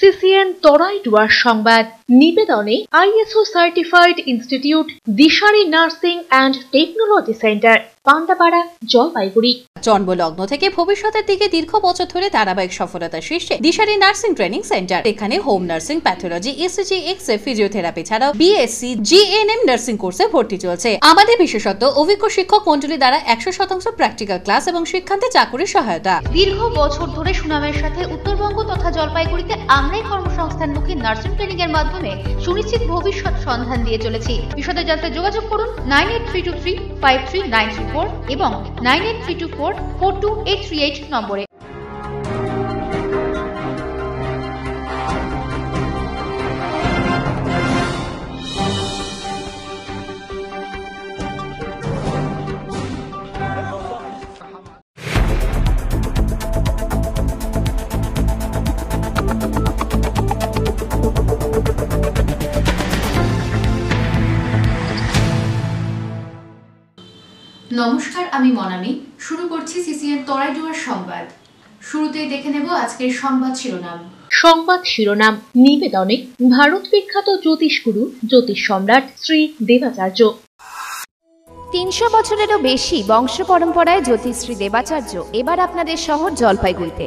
CCN Terai Dooars সংবাদ। নিবেদনে ISO certified institute Dishari nursing and technology centre. Pandapara Jalpaiguri. জন্মলগ্ন থেকে ভবিষ্যতের দিকে দীর্ঘ বছর ধরে ধারাবাহিক সফলতা শীর্ষে দিশারি নার্সিং ট্রেনিং সেন্টার। এখানে home nursing pathology ECG X physiotherapy ছাড়াও বিএসসি জিএনএম নার্সিং কোর্সে ভর্তি চলছে। আমাদের বিশেষত অভিজ্ঞ শিক্ষক মন্ডলী দ্বারা একশো শতাংশ প্র্যাকটিক্যাল ক্লাস এবং শিক্ষান্তে চাকুরির সহায়তা। দীর্ঘ বছর ধরে সুনামের সাথে উত্তরবঙ্গ তথা জলপাইগুড়িতে আমরাই কর্মসংস্থানমুখী নার্সিং ট্রেনিং এর মাধ্যমে সুনিশ্চিত ভবিষ্যৎ সন্ধান দিয়ে চলেছি। বিশদে জানতে যোগাযোগ করুন nine eight three two three five three nine three. Four এবং nine eight three two four four two eight three eight নম্বরে। নমস্কার আমি মনামি। শুরু করছি সিসিএন তরাইডুয়ার সংবাদ। শুরুতেই দেখে নেব আজকের সংবাদ শিরোনাম। সংবাদ শিরোনাম নিবেদনে ভারত বিখ্যাত জ্যোতিষগুরু জ্যোতিষ সম্রাট শ্রী দেবাচার্য। তিনশো বছরেরও বেশি বংশ পরম্পরায় জ্যোতিশ্রী দেবাচার্য এবার আপনাদের শহর জলপাইগুড়িতে।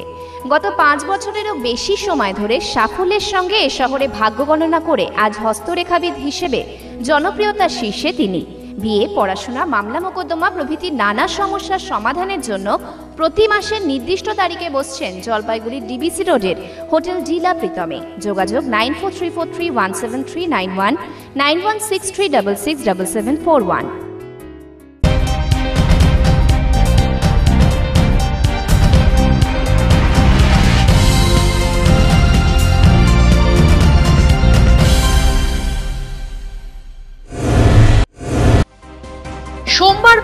গত পাঁচ বছরেরও বেশি সময় ধরে সাফল্যের সঙ্গে এ শহরে ভাগ্য গণনা করে আজ হস্তরেখাবিদ হিসেবে জনপ্রিয়তার শীর্ষে তিনি। বিয়ে, পড়াশোনা, মামলা মোকদ্দমা প্রভৃতি নানা সমস্যার সমাধানের জন্য প্রতি মাসের নির্দিষ্ট তারিখে বসছেন জলপাইগুড়ির ডিবিসি রোডের হোটেল ডিলা প্রীতমে। যোগাযোগ nine four three four three one seven three nine one nine one six three double six double seven four one.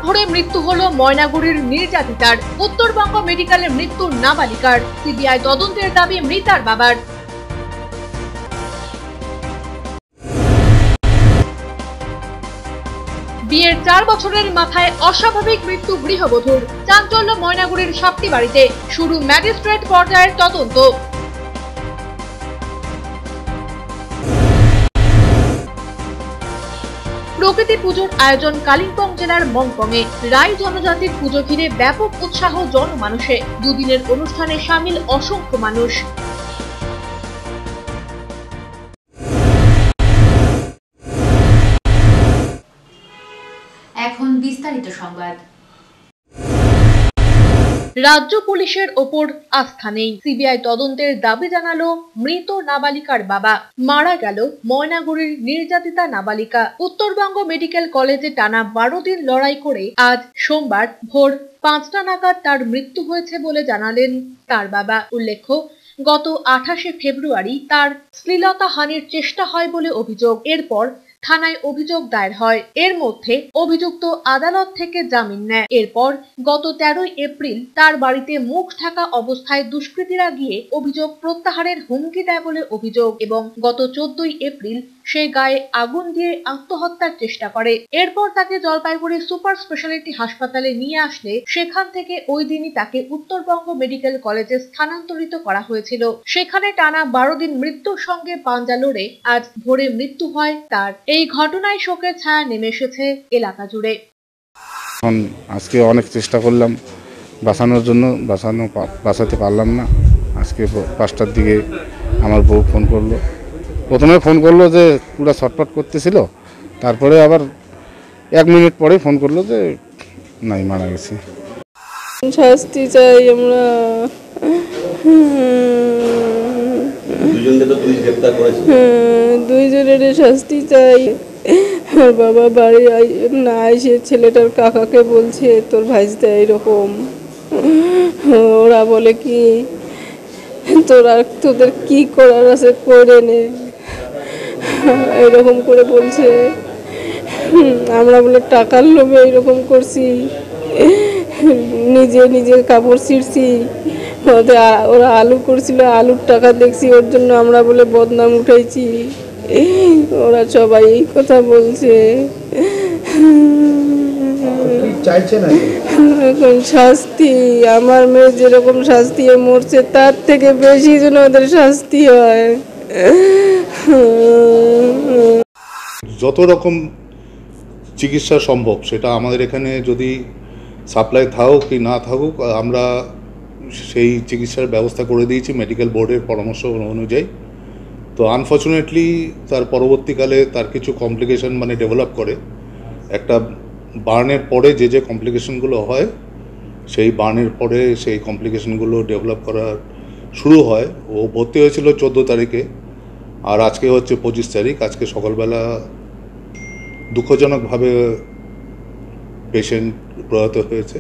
ভোরে মৃত্যু হল ময়নাগুড়ির নির্যাতিতার। উত্তরবঙ্গ মেডিকেলে মৃত্যু নাবালিকার। সিবিআই তদন্তের দাবি মৃতার বাবার। বিয়ের চার বছরের মাথায় অস্বাভাবিক মৃত্যু গৃহবধূর। চাঞ্চল্য ময়নাগুড়ির সাতটি বাড়িতে। শুরু ম্যাজিস্ট্রেট পর্যায়ের তদন্ত। প্রকৃতি পুজোর আয়োজন কালিম্পং জেলার মংপংয়ে রাই জনজাতির পুজো ঘিরে ব্যাপক উৎসাহ জনমানুষে। দুদিনের অনুষ্ঠানে সামিল অসংখ্য মানুষ। এখন বিস্তারিত সংবাদ। রাজ্য পুলিশের ওপর আস্থা নেই। সিবিআই তদন্তের দাবি জানালো মৃত নাবালিকার বাবা। মারা গেল ময়নাগুড়ির নির্যাতিতা নাবালিকা। উত্তরবঙ্গ মেডিকেল কলেজে টানা বারো দিন লড়াই করে আজ সোমবার ভোর পাঁচটা নাগাদ তার মৃত্যু হয়েছে বলে জানালেন তার বাবা। উল্লেখ্য, গত আঠাশে ফেব্রুয়ারি তার শ্লীলতাহানির চেষ্টা হয় বলে অভিযোগ। এরপর থানায় অভিযোগ দায়ের হয়। এর মধ্যে অভিযুক্ত আদালত থেকে জামিন নেয়। এরপর গত তেরোই এপ্রিল তার বাড়িতে মুখ ঢাকা অবস্থায় দুষ্কৃতীরা গিয়ে অভিযোগ প্রত্যাহারের হুমকি দেয় বলে অভিযোগ এবং গত চোদ্দই এপ্রিল সে গায়ে আগুন দিয়ে আত্মহত্যার চেষ্টা করে। এরপর তাকে জলপাইগুড়ি সুপার স্পেশালিটি হাসপাতালে নিয়ে আসলে সেখান থেকে ওই দিনই তাকে উত্তরবঙ্গ মেডিকেল কলেজে স্থানান্তরিত করা হয়েছিল। সেখানে টানা বারো দিন মৃত্যুর সঙ্গে পাঞ্জা লড়ে আজ ভোরে মৃত্যু হয় তার। এই ঘটনায় শোকের ছায়া নেমে এসেছে এলাকা জুড়ে। আজকে অনেক চেষ্টা করলাম বাঁচানোর জন্য, বাঁচানো বাঁচাতে পারলাম না। আজকে পাঁচটার দিকে আমার বউ ফোন করল। প্রথমে ফোন করল যে পুরো ছটপট করতেছিল তারপরে আবার এক মিনিট পরে ফোন করল যে নাই মারা গেছে। শাস্তি চাই আমরা। দুইজনের শাস্তি চাই। আর বাবা বাড়ি আই- না এসে ছেলেটার কাকাকে বলছে তোর ভাইজটা এরকম ওরা বলে কি তোরা তোদের কি করার আছে? করে নে। এরকম করে বলছে। আমরা বলে টাকার লোভে এরকম করছি। নিজে নিজে কাপড় ছিঁড়ছি। ওদের ওরা আলু করছিল আলুর টাকা দেখছি ওর জন্য আমরা বলে বদনাম উঠাইছি। ওরা সবাই এই কথা বলছে? এখন শাস্তি আমার মেয়ে যেরকম শাস্তি মরছে তার থেকে বেশি যেন ওদের শাস্তি হয়। যত রকম চিকিৎসা সম্ভব, সেটা আমাদের এখানে যদি সাপ্লাই থাকুক কি না থাকুক, আমরা সেই চিকিৎসার ব্যবস্থা করে দিয়েছি, মেডিকেল বোর্ডের পরামর্শ অনুযায়ী। তো আনফর্চুনেটলি তার পরবর্তীকালে তার কিছু কমপ্লিকেশন মানে ডেভেলপ করে। একটা বার্নের পরে যে যে কমপ্লিকেশনগুলো হয়, সেই বার্নের পরে সেই কমপ্লিকেশনগুলো ডেভেলপ করা শুরু হয়। ও ভর্তি হয়েছিল চোদ্দ তারিখে। আর আজকে হচ্ছে পঁচিশ তারিখ আজকে সকালবেলা দুঃখজনকভাবে পেশেন্ট প্রয়াত হয়েছে।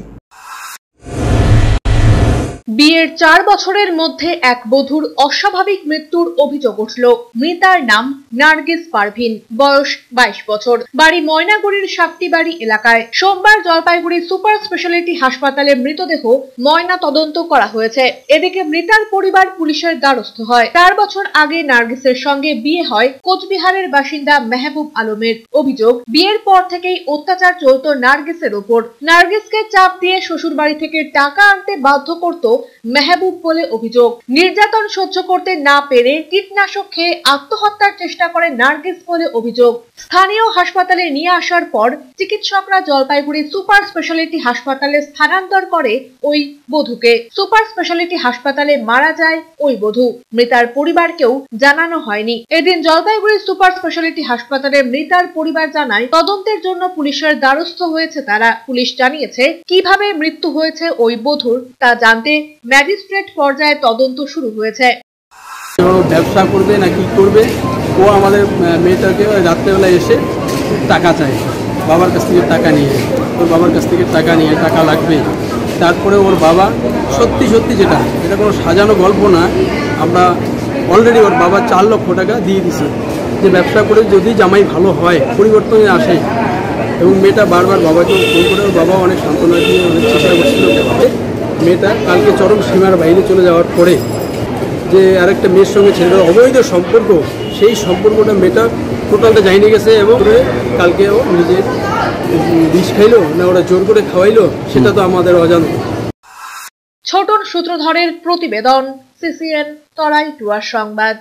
বিয়ের চার বছরের মধ্যে এক বধূর অস্বাভাবিক মৃত্যুর অভিযোগ উঠল। মৃতার নাম নার্গিস পারভিন, বয়স বাইশ বছর। বাড়ি ময়নাগুড়ির সাপ্তিবাড়ি এলাকায়। সোমবার জলপাইগুড়ি সুপার স্পেশালিটি হাসপাতালে মৃতদেহ ময়না তদন্ত করা হয়েছে। এদিকে মৃতার পরিবার পুলিশের দ্বারস্থ হয়। চার বছর আগে নার্গিসের সঙ্গে বিয়ে হয় কোচবিহারের বাসিন্দা মেহবুব আলমের অভিযোগ। বিয়ের পর থেকেই অত্যাচার চলত নার্গিসের ওপর। নার্গিসকে চাপ দিয়ে শ্বশুর বাড়ি থেকে টাকা আনতে বাধ্য করত মেহবুব বলে অভিযোগ। নির্যাতন সহ্য করতে না পেরে কীটনাশক খেয়ে আত্মহত্যার চেষ্টা করে নার্গিস বলে অভিযোগ। স্থানীয় হাসপাতালে নিয়ে আসার পর চিকিৎসকরা জলপাইগুড়ি সুপার স্পেশালিটি হাসপাতালে স্থানান্তর করে ওই বধূকে। সুপার স্পেশালিটি হাসপাতালে মারা যায় ওই বধূ। মৃতার পরিবারকেও জানানো হয়নি। এদিন জলপাইগুড়ি সুপার স্পেশালিটি হাসপাতালে মৃতার পরিবার জানায়, তদন্তের জন্য পুলিশের দ্বারস্থ হয়েছে তারা। পুলিশ জানিয়েছে, কীভাবে মৃত্যু হয়েছে ওই বধূর তা জানতে ম্যাজিস্ট্রেট পর্যায়ে তদন্ত শুরু হয়েছে। ব্যবসা করবে না কি করবে? ও আমাদের মেয়েটাকে রাত্রেবেলা এসে টাকা চায়। বাবার কাছ থেকে টাকা নিয়ে ওর বাবার কাছ থেকে টাকা নিয়ে টাকা লাগবে তারপরে ওর বাবা সত্যি সত্যি যেটা, এটা কোনো সাজানো গল্প না। আমরা অলরেডি ওর বাবা চার লক্ষ টাকা দিয়ে দিছে যে ব্যবসা করে যদি জামাই ভালো হয়, পরিবর্তনে আসে। এবং মেয়েটা বারবার বাবাকে ফোন করে, ওর বাবা অনেক সান্ত্বনা দিয়ে অনেক চেষ্টা করছিল মেয়েটা কালকে চরম সীমার বাইরে চলে যাওয়ার পরে যে আরেকটা মেয়ের সঙ্গে ছেলেটার অবৈধ সম্পর্ক সেই সম্পর্কটা মেয়েটা টোটালটা জানিয়ে গেছে এবং কালকে ও নিজে উম, বিষ খাইলো না ওরা জোর করে খাওয়াইলো সেটা তো আমাদের অজান্ত ছোটন সূত্রধরের প্রতিবেদন সিসিএন তরাই টুয়ার সংবাদ।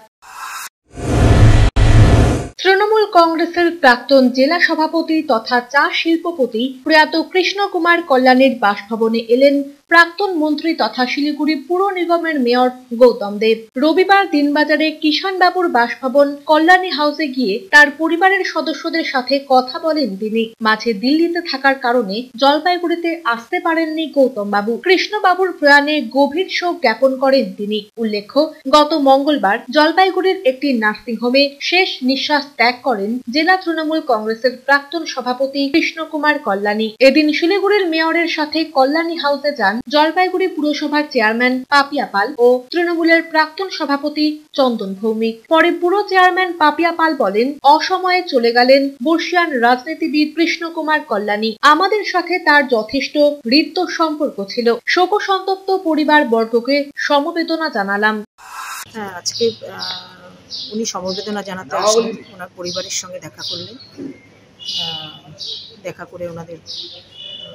তৃণমূল কংগ্রেসের প্রাক্তন জেলা সভাপতি তথা চা শিল্পপতি প্রয়াত কৃষ্ণ কুমার কল্যাণীর বাসভবনে এলেন প্রাক্তন মন্ত্রী তথা শিলিগুড়ি পুর নিগমের মেয়র গৌতম দেব। রবিবার দিনবাজারে কিষাণ বাবুর বাসভবন কল্যাণী হাউসে গিয়ে তার পরিবারের সদস্যদের সাথে কথা বলেন তিনি। মাঝে দিল্লিতে থাকার কারণে জলপাইগুড়িতে আসতে পারেননি গৌতম বাবু। কৃষ্ণবাবুর প্রয়াণে গভীর শোক জ্ঞাপন করেন তিনি। উল্লেখ্য, গত মঙ্গলবার জলপাইগুড়ির একটি নার্সিংহোমে শেষ নিঃশ্বাস ত্যাগ করেন জেলা তৃণমূল কংগ্রেসের প্রাক্তন সভাপতি কৃষ্ণ কুমার কল্যাণী। এদিন শিলিগুড়ির মেয়রের সাথে কল্যাণী হাউসে যান জলপাইগুড়ি পুরসভার চেয়ারম্যান পাপিয়া পাল ও তৃণমূলের প্রাক্তন সভাপতি চন্দন ভৌমিক। পরে পুরো চেয়ারম্যান পাপিয়া পাল বলেন অসময়ে চলে গেলেন বর্ষিয়ান রাজনীতিবিদ কৃষ্ণ কুমার কল্যাণী। আমাদের সাথে তার যথেষ্ট হৃদ্য সম্পর্ক ছিল। শোকসন্তপ্ত পরিবার বর্গকে সমবেদনা জানালাম। হ্যাঁ আজকে আহ, উনি সমবেদনা জানাতে আসলেন ওনার পরিবারের সঙ্গে দেখা করলেন। দেখা করে ওনাদের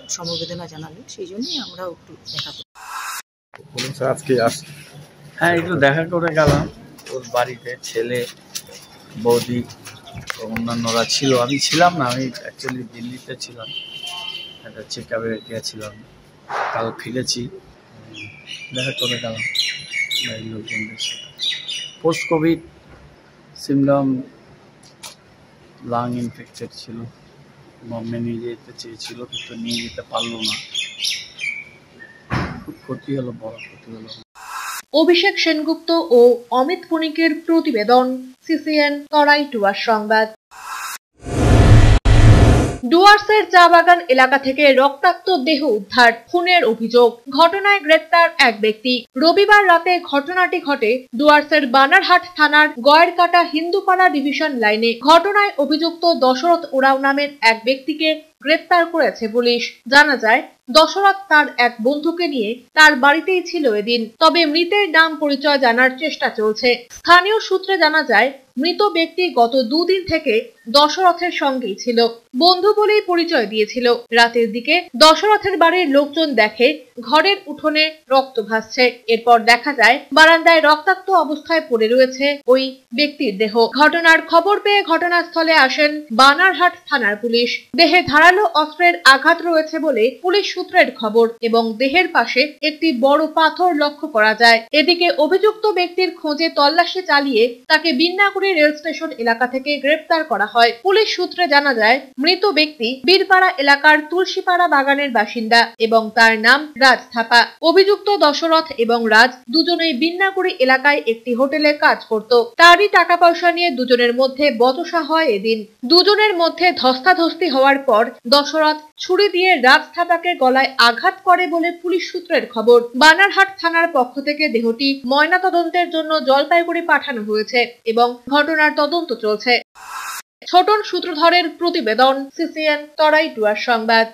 সমবেদনা জানালেন সেই জন্যই আমরাও একটু দেখা করি আজকে হ্যাঁ একটু দেখা করে গেলাম। ওর বাড়িতে ছেলে বৌদি ও অন্যান্যরা ছিল। আমি ছিলাম না আমি অ্যাকচুয়ালি দিল্লিতে ছিলাম। একটা চেক আপে গিয়েছিলাম। কাল ফিরেছি। দেখা করে গেলাম বাড়ির লোকজনদের post COVID symptom lung infected ছিল। বম্বে নিয়ে যেতে চেয়েছিল, কিন্তু নিয়ে যেতে পারল না। খুব ক্ষতি হলো, বড় ক্ষতি হলো। অভিষেক সেনগুপ্ত ও অমিত পুনিকের প্রতিবেদন, সিসিএন, তরাই টুয়ার সংবাদ। ডুয়ার্সের চা বাগান এলাকা থেকে রক্তাক্ত দেহ উদ্ধার, খুনের অভিযোগ। ঘটনায় গ্রেপ্তার এক ব্যক্তি। রবিবার রাতে ঘটনাটি ঘটে ডুয়ার্সের বানারহাট থানার গয়েরকাটা হিন্দুপাড়া ডিভিশন লাইনে। ঘটনায় অভিযুক্ত দশরথ ওরাও নামের এক ব্যক্তিকে গ্রেপ্তার করেছে পুলিশ। জানা যায়, দশরথ তার এক বন্ধুকে নিয়ে তার বাড়িতেই ছিল এদিন। তবে মৃতের নাম পরিচয় জানার চেষ্টা চলছে। স্থানীয় সূত্রে জানা যায়, মৃত ব্যক্তি গত দুদিন থেকে দশরথের সঙ্গেই ছিল। বন্ধু বলেই পরিচয় দিয়েছিল। রাতের দিকে দশরথের বাড়ির লোকজন দেখে ঘরের উঠোনে রক্ত ভাসছে। এরপর দেখা যায়, বারান্দায় রক্তাক্ত অবস্থায় পড়ে রয়েছে ওই ব্যক্তির দেহ। ঘটনার খবর পেয়ে ঘটনাস্থলে আসেন বানারহাট থানার পুলিশ। দেহে ধারালো অস্ত্রের আঘাত রয়েছে বলে পুলিশ সূত্রের খবর এবং দেহের পাশে একটি বড় পাথর লক্ষ্য করা যায়। এদিকে অভিযুক্ত ব্যক্তির খোঁজে তল্লাশি চালিয়ে তাকে বিন্নাগুড়ি রেল স্টেশন এলাকা থেকে গ্রেপ্তার করা হয়। পুলিশ সূত্রে জানা যায়, মৃত ব্যক্তি বীরপাড়া এলাকার তুলসীপাড়া বাগানের বাসিন্দা এবং তার নাম রাজ থাপা। অভিযুক্ত দশরথ এবং রাজ দুজনেই বিন্নাগুড়ি এলাকায় একটি হোটেলে কাজ করত। তারই টাকা পয়সা নিয়ে দুজনের মধ্যে বচসা হয় এদিন। দুজনের মধ্যে ধস্তাধস্তি হওয়ার পর দশরথ ছুরি দিয়ে রাজ থাপাকে গলায় আঘাত করে বলে পুলিশ সূত্রের খবর। বানারহাট থানার পক্ষ থেকে দেহটি ময়নাতদন্তের জন্য জলপাইগুড়ি পাঠানো হয়েছে এবং ঘটনার তদন্ত চলছে। ছোটন সূত্রধরের প্রতিবেদন, সিসিএন তরাই ডুয়ার সংবাদ।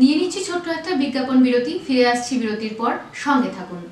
নিয়ে নিচ্ছি ছোট্ট একটা বিজ্ঞাপন বিরতি, ফিরে আসছি বিরতির পর সঙ্গে থাকুন।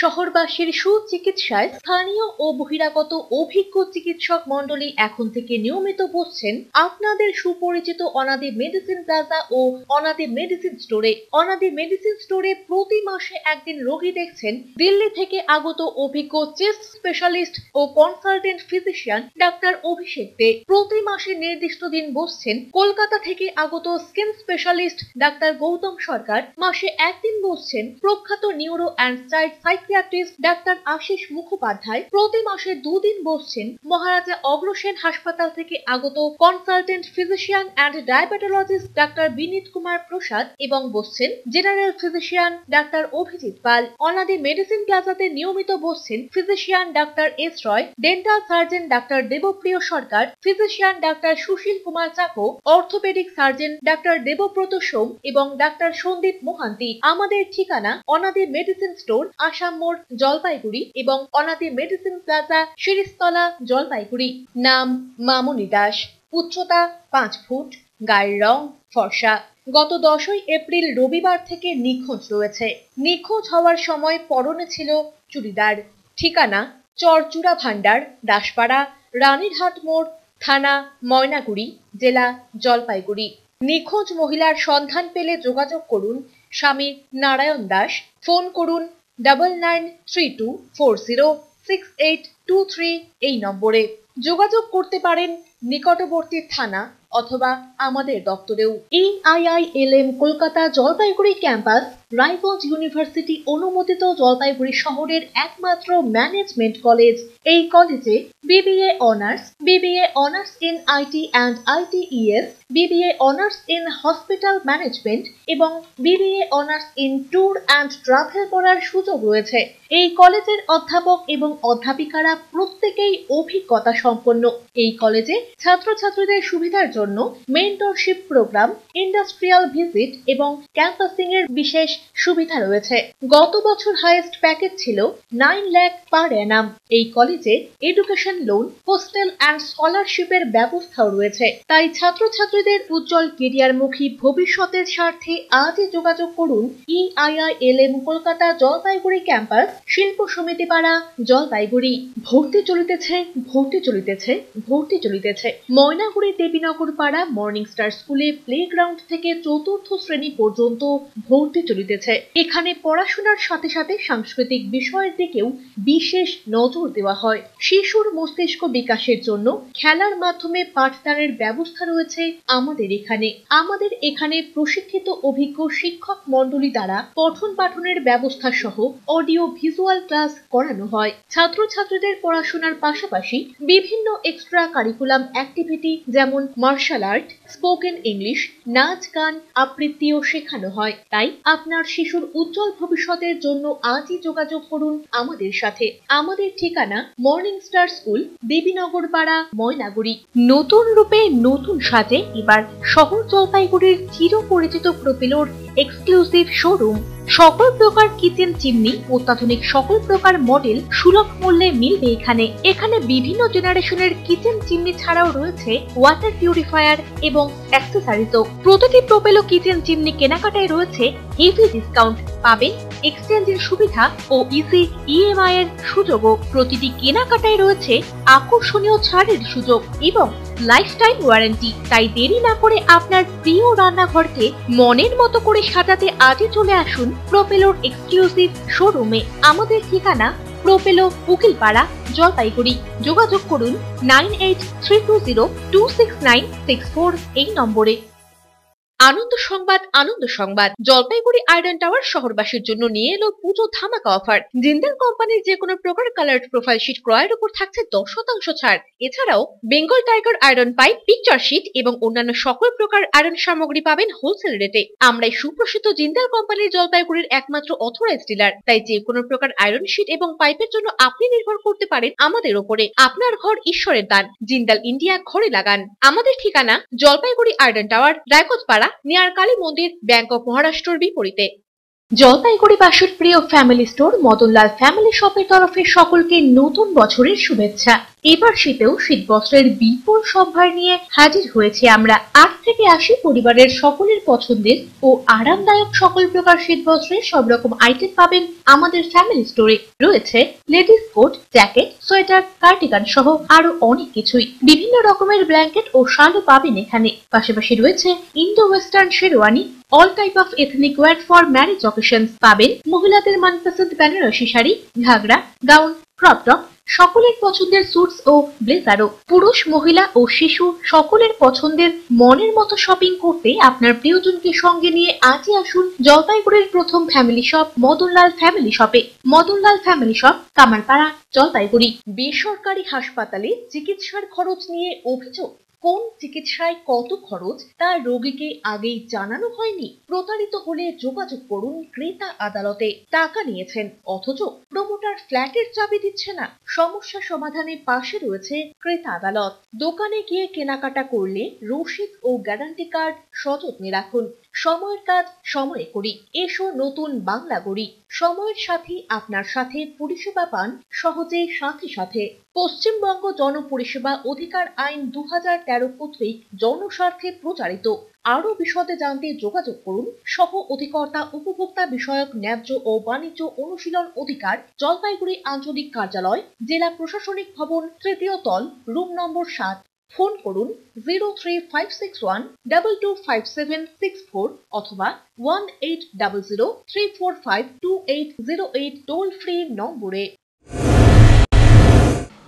শহরবাসীর সুচিকিৎসায় স্থানীয় ও বহিরাগত অভিজ্ঞ চিকিৎসক মন্ডলী এখন থেকে নিয়মিত বসছেন আপনাদের সুপরিচিত অনাদি মেডিসিন প্লাজা ও অনাদি মেডিসিন স্টোরে। অনাদি মেডিসিন স্টোরে প্রতি মাসে একদিন রোগী দেখছেন দিল্লি থেকে আগত অভিজ্ঞ চেস্ট স্পেশালিস্ট ও consultant physician doctor Abhishek De. প্রতি মাসে নির্দিষ্ট দিন বসছেন কলকাতা থেকে আগত skin specialist doctor Gautam Sarkar. মাসে একদিন বসছেন প্রখ্যাত neuro and child psychiatrist doctor Ashis Mukhopadhyay প্রতি মাসে দুদিন বসছেন মহারাজা অগ্রসেন হাসপাতাল থেকে আগত consultant physician and diabetologist doctor Vineet Kumar Prasad এবং বসছেন general physician doctor Abhijit Pal. Anadi medicine প্লাজাতে নিয়মিত বসছেন physician doctor S Roy dental surgeon doctor Debapriya Sarkar physician doctor Sushil Kumar Chacko orthopaedic surgeon doctor Debabrata Som এবং doctor Sandeep Mohanty. আমাদের ঠিকানা Anadi medicine store Assam মোড় জলপাইগুড়ি এবং Anadi medicine plaza শিরিস্তলা Jalpaiguri. নাম মামনি দাস। উচ্চতা পাঁচ ফুট, গায়ের রং ফর্সা। গত দশই এপ্রিল রবিবার থেকে নিখোঁজ রয়েছে। নিখোঁজ হওয়ার সময় পরনে ছিল চুড়িদার। ঠিকানা চরচুরা ভান্ডার দাসপাড়া, রানীরহাট মোড়, থানা ময়নাগুড়ি, জেলা জলপাইগুড়ি। নিখোঁজ মহিলার সন্ধান পেলে যোগাযোগ করুন স্বামী নারায়ণ দাস। ফোন করুন double nine three two four zero six eight two three এই নম্বরে যোগাযোগ করতে পারেন নিকটবর্তী থানা অথবা আমাদের দপ্তরেও। E I I L M Kolkata Jalpaiguri campus Raiganj university অনুমোদিত জলপাইগুড়ি শহরের একমাত্র ম্যানেজমেন্ট কলেজ। এই কলেজে BBA honours BBA honours in IT and ITES BBA honours in hospital management এবং BBA honours in tour and travel করার সুযোগ রয়েছে। এই কলেজের অধ্যাপক এবং অধ্যাপিকারা প্রত্যেকেই অভিজ্ঞতা সম্পন্ন। এই কলেজে ছাত্রছাত্রীদের সুবিধার জন্য মেন্টরশিপ প্রোগ্রাম ইন্ডাস্ট্রিয়াল ভিজিট এবং ক্যাম্পাসিং এর বিশেষ সুবিধা রয়েছে। গত বছর হাইয়েস্ট প্যাকেজ ছিল নাইন ল্যাক পার অ্যানাম এই কলেজে এডুকেশন লোন হোস্টেল অ্যান্ড স্কলারশিপের ব্যবস্থাও রয়েছে। তাই ছাত্রছাত্রীদের উজ্জ্বল কেরিয়ারমুখী ভবিষ্যতের স্বার্থে আজই যোগাযোগ করুন ইআইআইএলএম কলকাতা জলপাইগুড়ি ক্যাম্পাস শিল্প সমিতি পাড়া জলপাইগুড়ি। ভর্তি চলিতেছে ভর্তি চলিতেছে ভর্তি চলিতেছে। ময়নাগুড়ি দেবীনগর পাড়া মর্নিং স্টার স্কুলে প্লেগ্রাউন্ড থেকে চতুর্থ শ্রেণি পর্যন্ত ভর্তি চলিতেছে এখানে পড়াশোনার সাথে সাথে সাংস্কৃতিক বিষয়ের দিকেও বিশেষ নজর দেওয়া হয়। শিশুর মস্তিষ্ক বিকাশের জন্য খেলার মাধ্যমে পাঠদানের ব্যবস্থা রয়েছে আমাদের এখানে। আমাদের এখানে প্রশিক্ষিত অভিজ্ঞ শিক্ষক মণ্ডলী দ্বারা পঠন পাঠনের ব্যবস্থা সহ অডিও ভিজুয়াল ক্লাস করানো হয়। ছাত্রছাত্রীদের পড়াশোনার পাশাপাশি বিভিন্ন এক্সট্রা কারিকুলাম অ্যাক্টিভিটি যেমন মার্শাল আর্ট, স্পোকেন ইংলিশ, নাচ, গান আবৃত্তিও শেখানো হয়। তাই আপনার শিশুর উজ্জ্বল ভবিষ্যতের জন্য আজই যোগাযোগ করুন আমাদের সাথে। আমাদের ঠিকানা মর্নিং স্টার স্কুল দেবীনগর পাড়া ময়নাগুড়ি। নতুন রূপে নতুন সাজে এবার শহর জলপাইগুড়ির চিরপরিচিত প্রপিলোর এক্সক্লুসিভ শোরুম সকল প্রকার কিচেন চিমনি, অত্যাধুনিক সকল প্রকার মডেল সুলভ মূল্যে মিলবে এখানে। এখানে বিভিন্ন জেনারেশনের কিচেন চিমনি ছাড়াও রয়েছে ওয়াটার পিউরিফায়ার এবং অ্যাক্সেসরিজও প্রতিটি প্রোপেলো কিচেন চিমনি কেনাকাটায় রয়েছে হেভি ডিসকাউন্ট পাবেন এক্সচেঞ্জের সুবিধা ও ইসি ইএমআই এর সুযোগও। প্রতিটি কেনাকাটায় রয়েছে আকর্ষণীয় ছাড়ের সুযোগ এবং লাইফটাইম ওয়ারেন্টি তাই দেরি না করে আপনার প্রিয় রান্নাঘরকে মনের মতো করে সাজাতে আজই চলে আসুন প্রোপেলোর এক্সক্লুসিভ শোরুমে আমাদের ঠিকানা প্রোপেলো উকিলপাড়া, জলপাইগুড়ি। যোগাযোগ করুন nine eight three two zero two six nine six four এই নম্বরে। আনন্দ সংবাদ আনন্দ সংবাদ। জলপাইগুড়ি আয়রন টাওয়ার শহরবাসীর জন্য নিয়ে এলো পুজো ধামাকা অফার। জিন্দাল কোম্পানির যে কোনো প্রকার কালার প্রোফাইল শিট ক্রয়ের উপর থাকছে দশ শতাংশ ছাড়। এছাড়াও Bengal tiger iron pipe picture sheet এবং অন্যান্য সকল প্রকার আয়রন সামগ্রী পাবেন হোলসেল রেটে আমরাই সুপ্রসিদ্ধ জিন্দাল কোম্পানির জলপাইগুড়ির একমাত্র অথরাইজ ডিলার তাই যে কোনো প্রকার আয়রন শিট এবং পাইপের জন্য আপনি নির্ভর করতে পারেন আমাদের ওপরে। আপনার ঘর ঈশ্বরের দান। জিন্দাল ইন্ডিয়া ঘরে লাগান। আমাদের ঠিকানা Jalpaiguri iron tower, Raikotpara near Kali মন্দির ব্যাংক অফ মহারাষ্ট্রের বিপরীতে। জলপাইগুড়ি বাসুর প্রিয় ফ্যামিলি স্টোর মদনলাল ফ্যামিলি শপের তরফে সকলকে নতুন বছরের শুভেচ্ছা। এবার শীতেও শীত বস্ত্রের বিপুল সম্ভার নিয়ে হাজির হয়েছে আমরা। আট থেকে আশি পরিবারের সকলের পছন্দের ও আরামদায়ক সকল প্রকার শীত বস্ত্রের সব রকম আইটেম পাবেন আমাদের ফ্যামিলি স্টোরে রয়েছে ladies coat jacket sweater cardigan সহ আরও অনেক কিছুই। বিভিন্ন রকমের ব্ল্যাঙ্কেট ও শালও পাবেন এখানে। পাশাপাশি রয়েছে Indo western sherwani all type of ethnic wear for marriage occasion পাবেন। মহিলাদের Monpasand Banarasi sari, ghagra gown crop top সকলের পছন্দের স্যুটস ও ব্লেজারও পুরুষ, মহিলা ও শিশু সকলের পছন্দের মনের মতো শপিং করতে আপনার প্রিয়জনকে সঙ্গে নিয়ে আজই আসুন জলপাইগুড়ির প্রথম ফ্যামিলি শপ মদনলাল ফ্যামিলি শপে মদনলাল ফ্যামিলি শপ কামারপাড়া, জলপাইগুড়ি। বেসরকারি হাসপাতালে চিকিৎসার খরচ নিয়ে অভিযোগ। কোন চিকিৎসায় কত খরচ তা রোগীকে আগেই জানানো হয়নি? প্রতারিত হলে যোগাযোগ করুন ক্রেতা আদালতে। টাকা নিয়েছেন, অথচ প্রমোটার ফ্ল্যাটের চাবি দিচ্ছে না। সমস্যা সমাধানে পাশে রয়েছে ক্রেতা আদালত। দোকানে গিয়ে কেনাকাটা করলে রসিদ ও গ্যারান্টি কার্ড সযত্নে রাখুন। সময়ের কাজ সময়ে করি। এসো নতুন বাংলা গড়ি। সময়ের সাথে আপনার সাথে পরিষেবা পান সহজে সাথে সাথে। পশ্চিমবঙ্গ জনপরিষেবা অধিকার আইন দু হাজার তেরো কর্তৃক জনস্বার্থে প্রচারিত। আরও বিশদে জানতে যোগাযোগ করুন সহ অধিকর্তা উপভোক্তা বিষয়ক ন্যায্য ও বাণিজ্য অনুশীলন অধিকার জলপাইগুড়ি আঞ্চলিক কার্যালয়, জেলা প্রশাসনিক ভবন, তৃতীয় তল, রুম নম্বর সাত। ফোন করুন zero three five six one double two five seven six four অথবা one eight double zero three four five two eight zero eight toll free নম্বরে।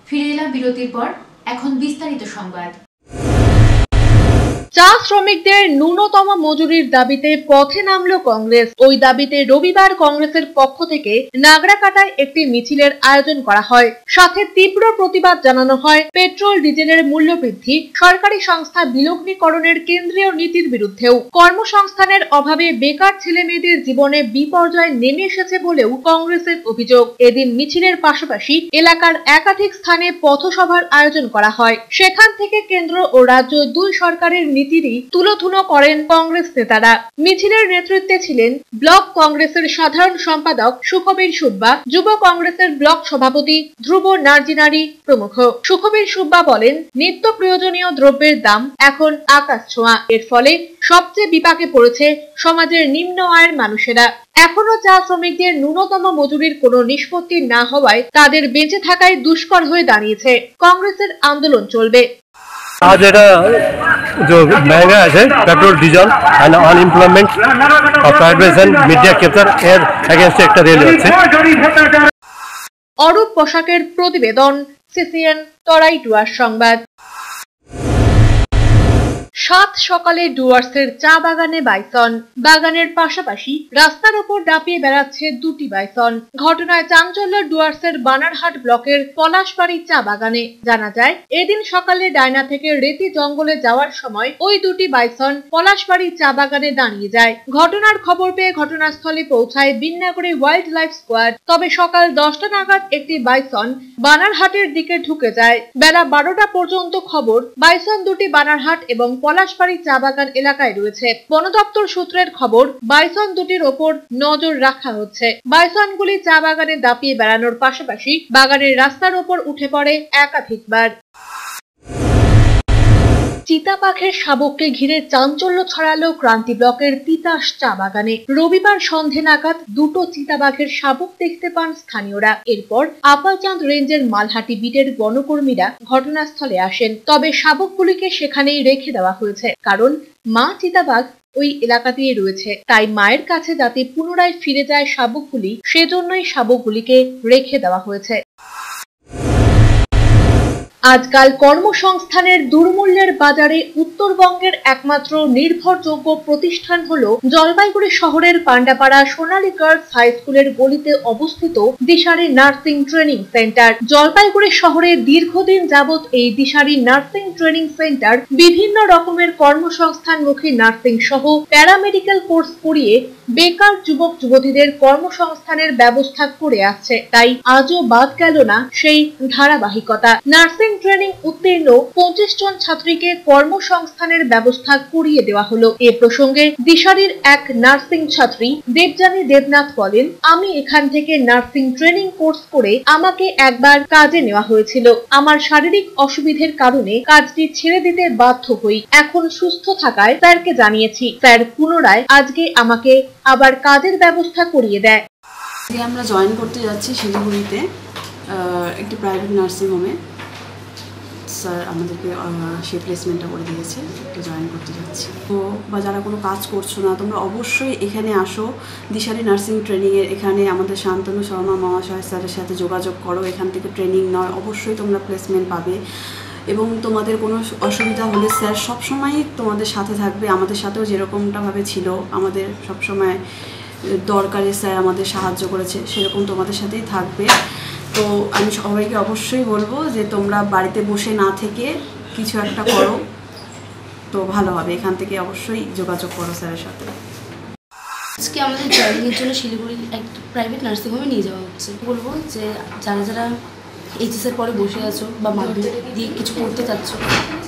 ফিরে এলাম বিরতির পর, এখন বিস্তারিত সংবাদ। চা শ্রমিকদের ন্যূনতম মজুরির দাবিতে পথে নামলো কংগ্রেস। ওই দাবিতে রবিবার কংগ্রেসের পক্ষ থেকে নাগরাকাটায় একটি মিছিলের আয়োজন করা হয়। সাথে তীব্র প্রতিবাদ জানানো হয়। পেট্রোল, ডিজেলের মূল্য বৃদ্ধি, সরকারি সংস্থা বিলগ্নীকরণের কেন্দ্রীয় নীতির বিরুদ্ধেও কর্মসংস্থানের অভাবে বেকার ছেলে মেয়েদের জীবনে বিপর্যয় নেমে এসেছে বলেও কংগ্রেসের অভিযোগ। এদিন মিছিলের পাশাপাশি এলাকার একাধিক স্থানে পথসভার আয়োজন করা হয়। সেখান থেকে কেন্দ্র ও রাজ্য দুই সরকারের নীতিরই তুলোধুনো করেন কংগ্রেস নেতারা। মিছিলের নেতৃত্বে ছিলেন ব্লক কংগ্রেসের সাধারণ সম্পাদক সুখবীর সুব্বা, যুব কংগ্রেসের ব্লক সভাপতি ধ্রুব নার্জিনারি প্রমুখ। সুখবীর সুব্বা বলেন, নিত্য প্রয়োজনীয় দ্রব্যের দাম এখন আকাশ ছোঁয়া। এর ফলে সবচেয়ে বিপাকে পড়েছে সমাজের নিম্ন আয়ের মানুষেরা। এখনও চা শ্রমিকদের ন্যূনতম মজুরির কোনো নিষ্পত্তি না হওয়ায় তাদের বেঁচে থাকায় দুষ্কর হয়ে দাঁড়িয়েছে। কংগ্রেসের আন্দোলন চলবে। आज এটা जो महंगा है पेट्रोल डीजल एंड अनएम्प्लयमेंट और प्राइवेशन मीडिया कैप्चर এর এগেনস্টে একটা রেলি হচ্ছে অরূপ পোশাকের প্রতিবেদন সিসিএন তরাই ডুয়ার সংবাদ সাত সকালে ডুয়ার্সের চা বাগানে বাইসন। বাগানের পাশাপাশি রাস্তার ওপর ডাপিয়ে বেড়াচ্ছে দুটি বাইসন। ঘটনায় চাঞ্চল্য ডুয়ার্সের বানারহাট ব্লকের পলাশবাড়ি চা বাগানে। জানা যায়, এদিন সকালে ডায়না থেকে রেতি জঙ্গলে যাওয়ার সময় ওই দুটি বাইসন পলাশবাড়ি চা বাগানে দাঁড়িয়ে যায়। ঘটনার খবর পেয়ে ঘটনাস্থলে পৌঁছায় বিন্নাগুড়ি ওয়াইল্ড লাইফ স্কোয়াড। তবে সকাল দশটা নাগাদ একটি বাইসন বানারহাটের দিকে ঢুকে যায়। বেলা বারোটা পর্যন্ত খবর, বাইসন দুটি বানারহাট এবং পলাশ পলাশবাড়ি চা বাগান এলাকায় রয়েছে। বন দপ্তর সূত্রের খবর, বাইসন দুটির ওপর নজর রাখা হচ্ছে। বাইসনগুলি চা বাগানে দাপিয়ে বেড়ানোর পাশাপাশি বাগানের রাস্তার ওপর উঠে পড়ে একাধিকবার। চিতাবাঘের শাবককে ঘিরে চাঞ্চল্য ছড়ালো ক্রান্তি ব্লকের তিতাস চা বাগানে। রবিবার সন্ধে নাগাদ দুটো চিতাবাঘের শাবক দেখতে পান স্থানীয়রা। এরপর আপাচাঁদ রেঞ্জের মালহাটি বিটের বনকর্মীরা ঘটনাস্থলে আসেন। তবে শাবকগুলিকে সেখানেই রেখে দেওয়া হয়েছে। কারণ মা চিতাবাঘ ওই এলাকাতেই রয়েছে। তাই মায়ের কাছে যাতে পুনরায় ফিরে যায় শাবকগুলি, সেজন্যই শাবকগুলিকে রেখে দেওয়া হয়েছে। আজকাল কর্মসংস্থানের দুর্মূল্যের বাজারে উত্তরবঙ্গের একমাত্র নির্ভরযোগ্য প্রতিষ্ঠান হল জলপাইগুড়ি শহরের পান্ডাপাড়া সোনালী গার্লস হাই স্কুলের গলিতে অবস্থিত Dishari nursing training centre. Jalpaiguri শহরে দীর্ঘদিন যাবৎ এই দিশারি নার্সিং ট্রেনিং সেন্টার বিভিন্ন রকমের কর্মসংস্থানমুখী নার্সিং সহ প্যারামেডিক্যাল কোর্স করিয়ে বেকার যুবক যুবতীদের কর্মসংস্থানের ব্যবস্থা করে আসছে। তাই আজও বাদ গেল না সেই ধারাবাহিকতা। নার্সিং ট্রেনিং উত্তীর্ণ পঁচিশ জন ছাত্রীকে কর্মসংস্থানের ব্যবস্থা করিয়ে দেওয়া হলো। এ প্রসঙ্গে দিশারির এক নার্সিং ছাত্রী, দেবযানী দেবনাথ বলেন, আমি এখান থেকে নার্সিং ট্রেনিং কোর্স করে আমাকে একবার কাজে নেওয়া হয়েছিল। আমার শারীরিক অসুবিধের কারণে কাজটি ছেড়ে দিতে বাধ্য হই। এখন সুস্থ থাকায় স্যারকে জানিয়েছি। স্যার পুনরায় আজকে আমাকে আবার কাজের ব্যবস্থা করিয়ে দেয়। আমরা জয়েন করতে যাচ্ছি শিলিগুড়িতে একটি প্রাইভেট নার্সিং হোমে স্যার আমাদেরকে সেই প্লেসমেন্টটা করে দিয়েছে, একটু জয়েন করতে যাচ্ছি। তো বা যারা কোনো কাজ করছ না, তোমরা অবশ্যই এখানে আসো। দিশারি নার্সিং ট্রেনিংয়ের এখানে আমাদের শান্তনু শর্মা মহাশয় স্যারের সাথে যোগাযোগ করো। এখান থেকে ট্রেনিং নয় অবশ্যই তোমরা প্লেসমেন্ট পাবে। এবং তোমাদের কোনো অসুবিধা হলে স্যার সবসময়ই তোমাদের সাথে থাকবে। আমাদের সাথেও যেরকমটাভাবে ছিল, আমাদের সবসময় দরকারে স্যার আমাদের সাহায্য করেছে, সেরকম তোমাদের সাথেই থাকবে। তো আমি সবাইকে অবশ্যই বলব যে তোমরা বাড়িতে বসে না থেকে কিছু একটা করো। তো ভালো হবে, এখান থেকে অবশ্যই যোগাযোগ করো স্যারের সাথে। আজকে আমাদের জয়েনিংয়ের জন্য শিলিগুড়ির এক প্রাইভেট নার্সিংহোমে নিয়ে যাওয়া হচ্ছে। বলব যে যারা যারা এইচএসের পরে বসে আছো বা মাধ্যমিক দিয়ে কিছু করতে চাচ্ছ,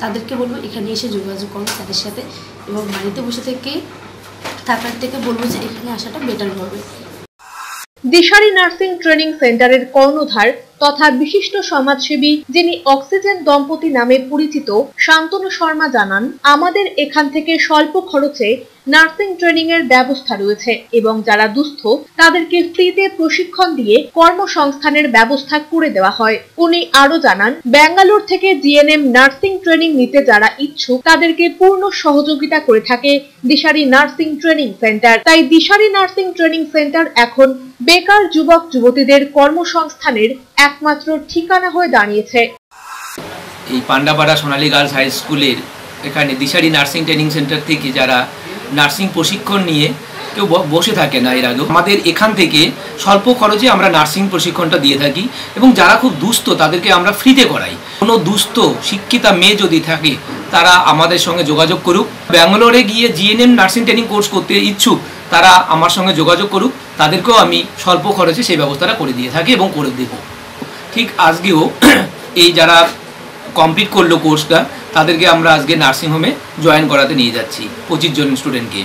তাদেরকে বলব এখানে এসে যোগাযোগ করো স্যারের সাথে এবং বাড়িতে বসে থেকে থাকার থেকে বলব যে এখানে আসাটা বেটার হবে। দিশারি নার্সিং ট্রেনিং সেন্টারের কর্ণধার তথা বিশিষ্ট সমাজসেবী যিনি অক্সিজেন দম্পতি নামে পরিচিত শান্তনু শর্মা জানান, আমাদের এখান থেকে স্বল্প খরচে নার্সিং ট্রেনিং এর ব্যবস্থা রয়েছে এবং যারা দুস্থ, তাদেরকে ফ্রিতে প্রশিক্ষণ দিয়ে কর্মসংস্থানের ব্যবস্থা করে দেওয়া হয়। উনি আরও জানান, ব্যাঙ্গালোর থেকে জিএনএম নার্সিং ট্রেনিং নিতে যারা ইচ্ছুক, তাদেরকে পূর্ণ সহযোগিতা করে থাকে দিশারি নার্সিং ট্রেনিং সেন্টার। তাই দিশারি নার্সিং ট্রেনিং সেন্টার এখন বেকার যুবক যুবতীদের কর্মসংস্থানের একমাত্র ঠিকানা হয়ে দাঁড়িয়েছে। এই পান্ডাপাড়া সোনালী গার্লস হাই স্কুলের এখানে দিশারি নার্সিং ট্রেনিং সেন্টার থেকে যারা নার্সিং প্রশিক্ষণ নিয়ে কেউ বসে থাকে না এর আগেও, আমাদের এখান থেকে স্বল্প খরচে আমরা নার্সিং প্রশিক্ষণটা দিয়ে থাকি এবং যারা খুব দুস্থ তাদেরকে আমরা ফ্রিতে করাই। কোনো দুস্থ, শিক্ষিতা মেয়ে যদি থাকে, তারা আমাদের সঙ্গে যোগাযোগ করুক। ব্যাঙ্গালোরে গিয়ে জিএনএম নার্সিং ট্রেনিং কোর্স করতে ইচ্ছুক, তারা আমার সঙ্গে যোগাযোগ করুক। তাদেরকেও আমি স্বল্প খরচে সেই ব্যবস্থাটা করে দিয়ে থাকি এবং করে দেবো। ঠিক আজকেও এই যারা কমপ্লিট করল কোর্সটা তাদেরকে আমরা আজকে নার্সিংহোমে জয়েন করাতে নিয়ে যাচ্ছি, পঁচিশ জন স্টুডেন্টকে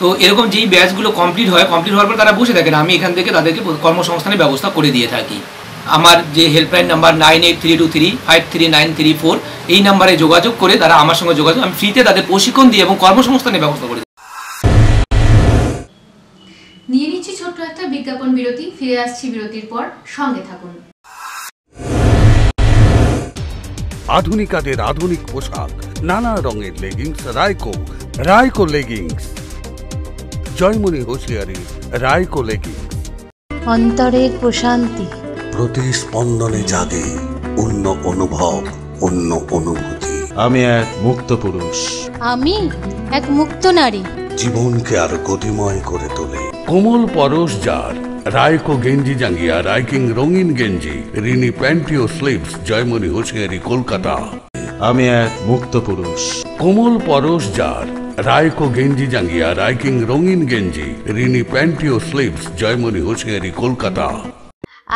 তো এরকম যেই ব্যাচগুলো কমপ্লিট হয় কমপ্লিট হওয়ার পর তারা বসে থাকে না আমি এখান থেকে তাদেরকে কর্মসংস্থানের ব্যবস্থা করে দিয়ে থাকি। আমার যে helpline number nine eight three two three five three nine three four এই নাম্বারে যোগাযোগ করে তারা আমার সঙ্গে যোগাযোগ, আমি ফ্রিতে তাদের প্রশিক্ষণ দিয়ে এবং কর্মসংস্থানের ব্যবস্থা করে। নিয়ে নিচ্ছি ছোট্ট একটা বিজ্ঞাপন বিরতি, ফিরে আসছি বিরতির পর, সঙ্গে থাকুন। আধুনিকাদের আধুনিক পোশাক নানা রঙের leggings Raiko Raiko leggings Joymoni hosiery Raiko leggings অন্তরের প্রশান্তি। প্রতি স্পন্দনে জাগে অন্য অনুভব অন্য অনুভূতি। আমি এক মুক্ত পুরুষ। আমি এক মুক্ত নারী। জীবনকে আরও গতিময় করে তোলে। কোমল পরশ যার রায়কো গেঞ্জি জাঙ্গিয়া রাইকিং রঙিন গেঞ্জি রিনি প্যান্টি ও স্লিভস জয়মণি হোসিয়ারি কলকাতা। আমি এক মুক্ত পুরুষ। কোমল পরশ যার রায়কো গেঞ্জি জাঙ্গিয়া রাইকিং রঙিন গেঞ্জি রিনি প্যান্টি ও স্লিভস জয়মণি হোসিয়ারি কলকাতা।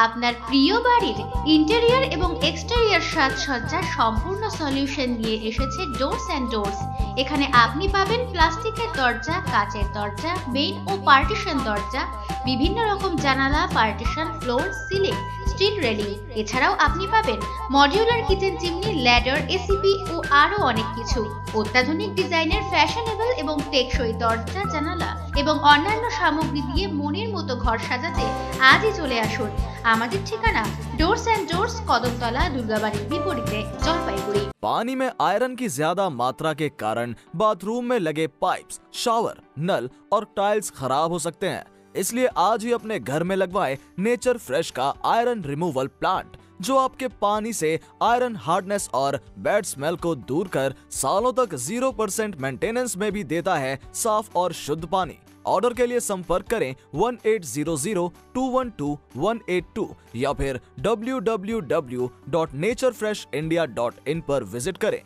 আপনার প্রিয় বাড়ির ইন্টেরিয়র এবং এক্সটেরিয়র সাজসজ্জার সম্পূর্ণ সলিউশন নিয়ে এসেছে ডোরস অ্যান্ড ডোরস এখানে আপনি পাবেন প্লাস্টিকের দরজা, কাচের দরজা মেইন ও পার্টিশন দরজা, বিভিন্ন রকম জানালা, partition floor, ceiling, steel railing. এছাড়াও আপনি পাবেন modular kitchen chimney, ladder, ACP ও আরও অনেক কিছু। অত্যাধুনিক ডিজাইনের ফ্যাশনেবল এবং টেকসই দরজা, জানালা এবং অন্যান্য সামগ্রী দিয়ে মনের মতো ঘর সাজাতে আজই চলে আসুন আমাদের ঠিকানা ডোরস অ্যান্ড ডোরস কদমতলা দুর্গাবাড়ির বিপরীতে জলপাইগুড়ি पानी में आयरन की ज्यादा मात्रा के कारण बाथरूम में लगे पाइप्स, शावर नल और टाइल्स खराब हो सकते हैं इसलिए आज ही अपने घर में लगवाए नेचर फ्रेश का आयरन रिमूवल प्लांट जो आपके पानी से आयरन हार्डनेस और बैड स्मेल को दूर कर सालों तक ज़ीरो परसेंट मेंटेनेंस में भी देता है साफ़ और शुद्ध पानी। ऑर्डर के लिए संपर्क करें one eight zero zero two one two one eight two या फिर W W W dot Nature Fresh India dot in पर विज़िट करें।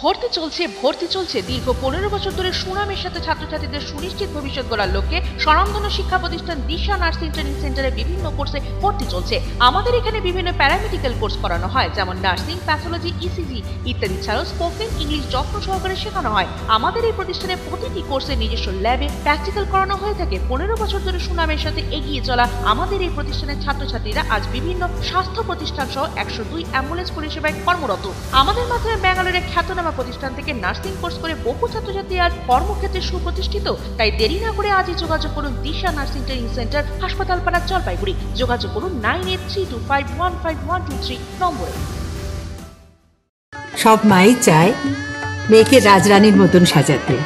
ভর্তি চলছে ভর্তি চলছে। দীর্ঘ পনেরো বছর ধরে সুনামের সাথে ছাত্রছাত্রীদের সুনিশ্চিত ভবিষ্যৎ গড়ার লক্ষ্যে স্বনামধন্য শিক্ষা প্রতিষ্ঠান দিশা নার্সিং ট্রেনিং সেন্টারে বিভিন্ন কোর্সে ভর্তি চলছে। আমাদের এখানে বিভিন্ন প্যারামেডিক্যাল কোর্স করানো হয়, যেমন নার্সিং, প্যাথোলজি, ইসিজি ইত্যাদি ছাড়াও স্পোকেন ইংলিশ যত্ন সহকারে শেখানো হয়। আমাদের এই প্রতিষ্ঠানে প্রতিটি কোর্সে নিজস্ব ল্যাবে প্র্যাকটিক্যাল করানো হয়ে থাকে। পনেরো বছর ধরে সুনামের সাথে এগিয়ে চলা আমাদের এই প্রতিষ্ঠানের ছাত্রছাত্রীরা আজ বিভিন্ন স্বাস্থ্য প্রতিষ্ঠান সহ একশো দুই অ্যাম্বুলেন্স পরিষেবায় কর্মরত। আমাদের মাধ্যমে ব্যাঙ্গালোরের খ্যাতনামা প্রতিষ্ঠান থেকে নার্সিং কোর্স করে বহু ছাত্রছাত্রী আজ কর্মক্ষেত্রে সুপ্রতিষ্ঠিত। তাই দেরি না করে আজই যোগাযোগ করুন দিশা নার্সিং ট্রেনিং সেন্টার হাসপাতাল পাড়া জলপাইগুড়ি। যোগাযোগ করুন nine eight three two five one five one two three নম্বরে। সব মাই চায় মেয়েকে রাজরানীর মতন সাজাতে।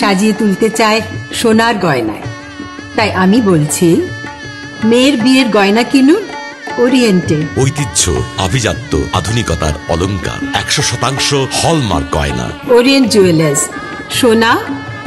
সাজিয়ে তুলতে চায় সোনার গয়নায়। তাই আমি বলছি, মেয়ের বিয়ের গয়না কিনুন ওরিয়েন্টে ঐতিহ্য আভিজাত্য আধুনিকতার অলংকার একশো শতাংশ হলমার্ক গয়না। ওরিয়েন্ট জুয়েলার্স সোনা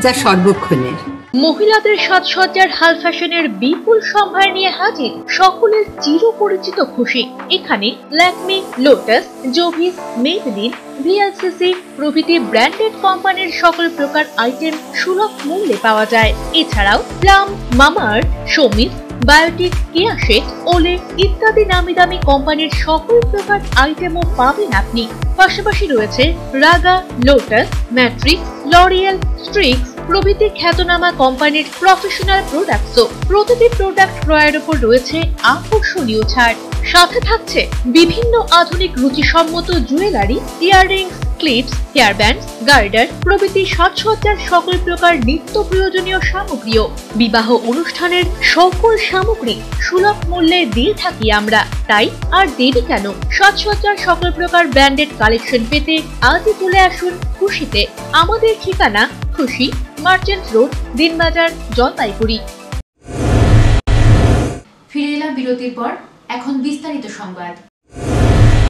যা সর্বক্ষণের। মহিলাদের সাজসজ্জার হাল ফ্যাশনের বিপুল সম্ভার নিয়ে হাজির সকলের চিরপরিচিত খুশি। এখানে Lakme Lotus Jovees Maybelline VLCC প্রভৃতি ব্র্যান্ডেড কোম্পানির সকল প্রকার আইটেম সুলভ মূল্যে পাওয়া যায়। এছাড়াও প্লাম মামার সমিত বায়োটিক কেয়াশেট ওলে ইত্যাদি নামি দামি কোম্পানির সকল প্রকার আইটেমও পাবেন আপনি। পাশাপাশি রয়েছে Raaga, Lotus, Matrix, L'Oreal, Streax প্রভৃতি খ্যাতনামা কোম্পানির প্রফেশনাল প্রোডাক্টসও প্রতিটি প্রোডাক্ট ক্রয়ের উপর রয়েছে আকর্ষণীয় ছাড়। সাথে থাকছে বিভিন্ন আধুনিক রুচিসম্মত jewellery, earrings clips hair band গার্ডার প্রভৃতি সাজসজ্জার সকল প্রকার নিত্য প্রয়োজনীয় সামগ্রীও বিবাহ অনুষ্ঠানের সকল সামগ্রী সুলভ মূল্যে দিয়ে থাকি আমরা। তাই আর দেরি কেন? সাজসজ্জার সকল প্রকার ব্র্যান্ডেড কালেকশন পেতে আজই চলে আসুন খুশিতে। আমাদের ঠিকানা খুশি, মার্চেন্ট রোড, দিনবাজার, জলপাইগুড়ি। ফিরে এলাম বিরতির পর, এখন বিস্তারিত সংবাদ।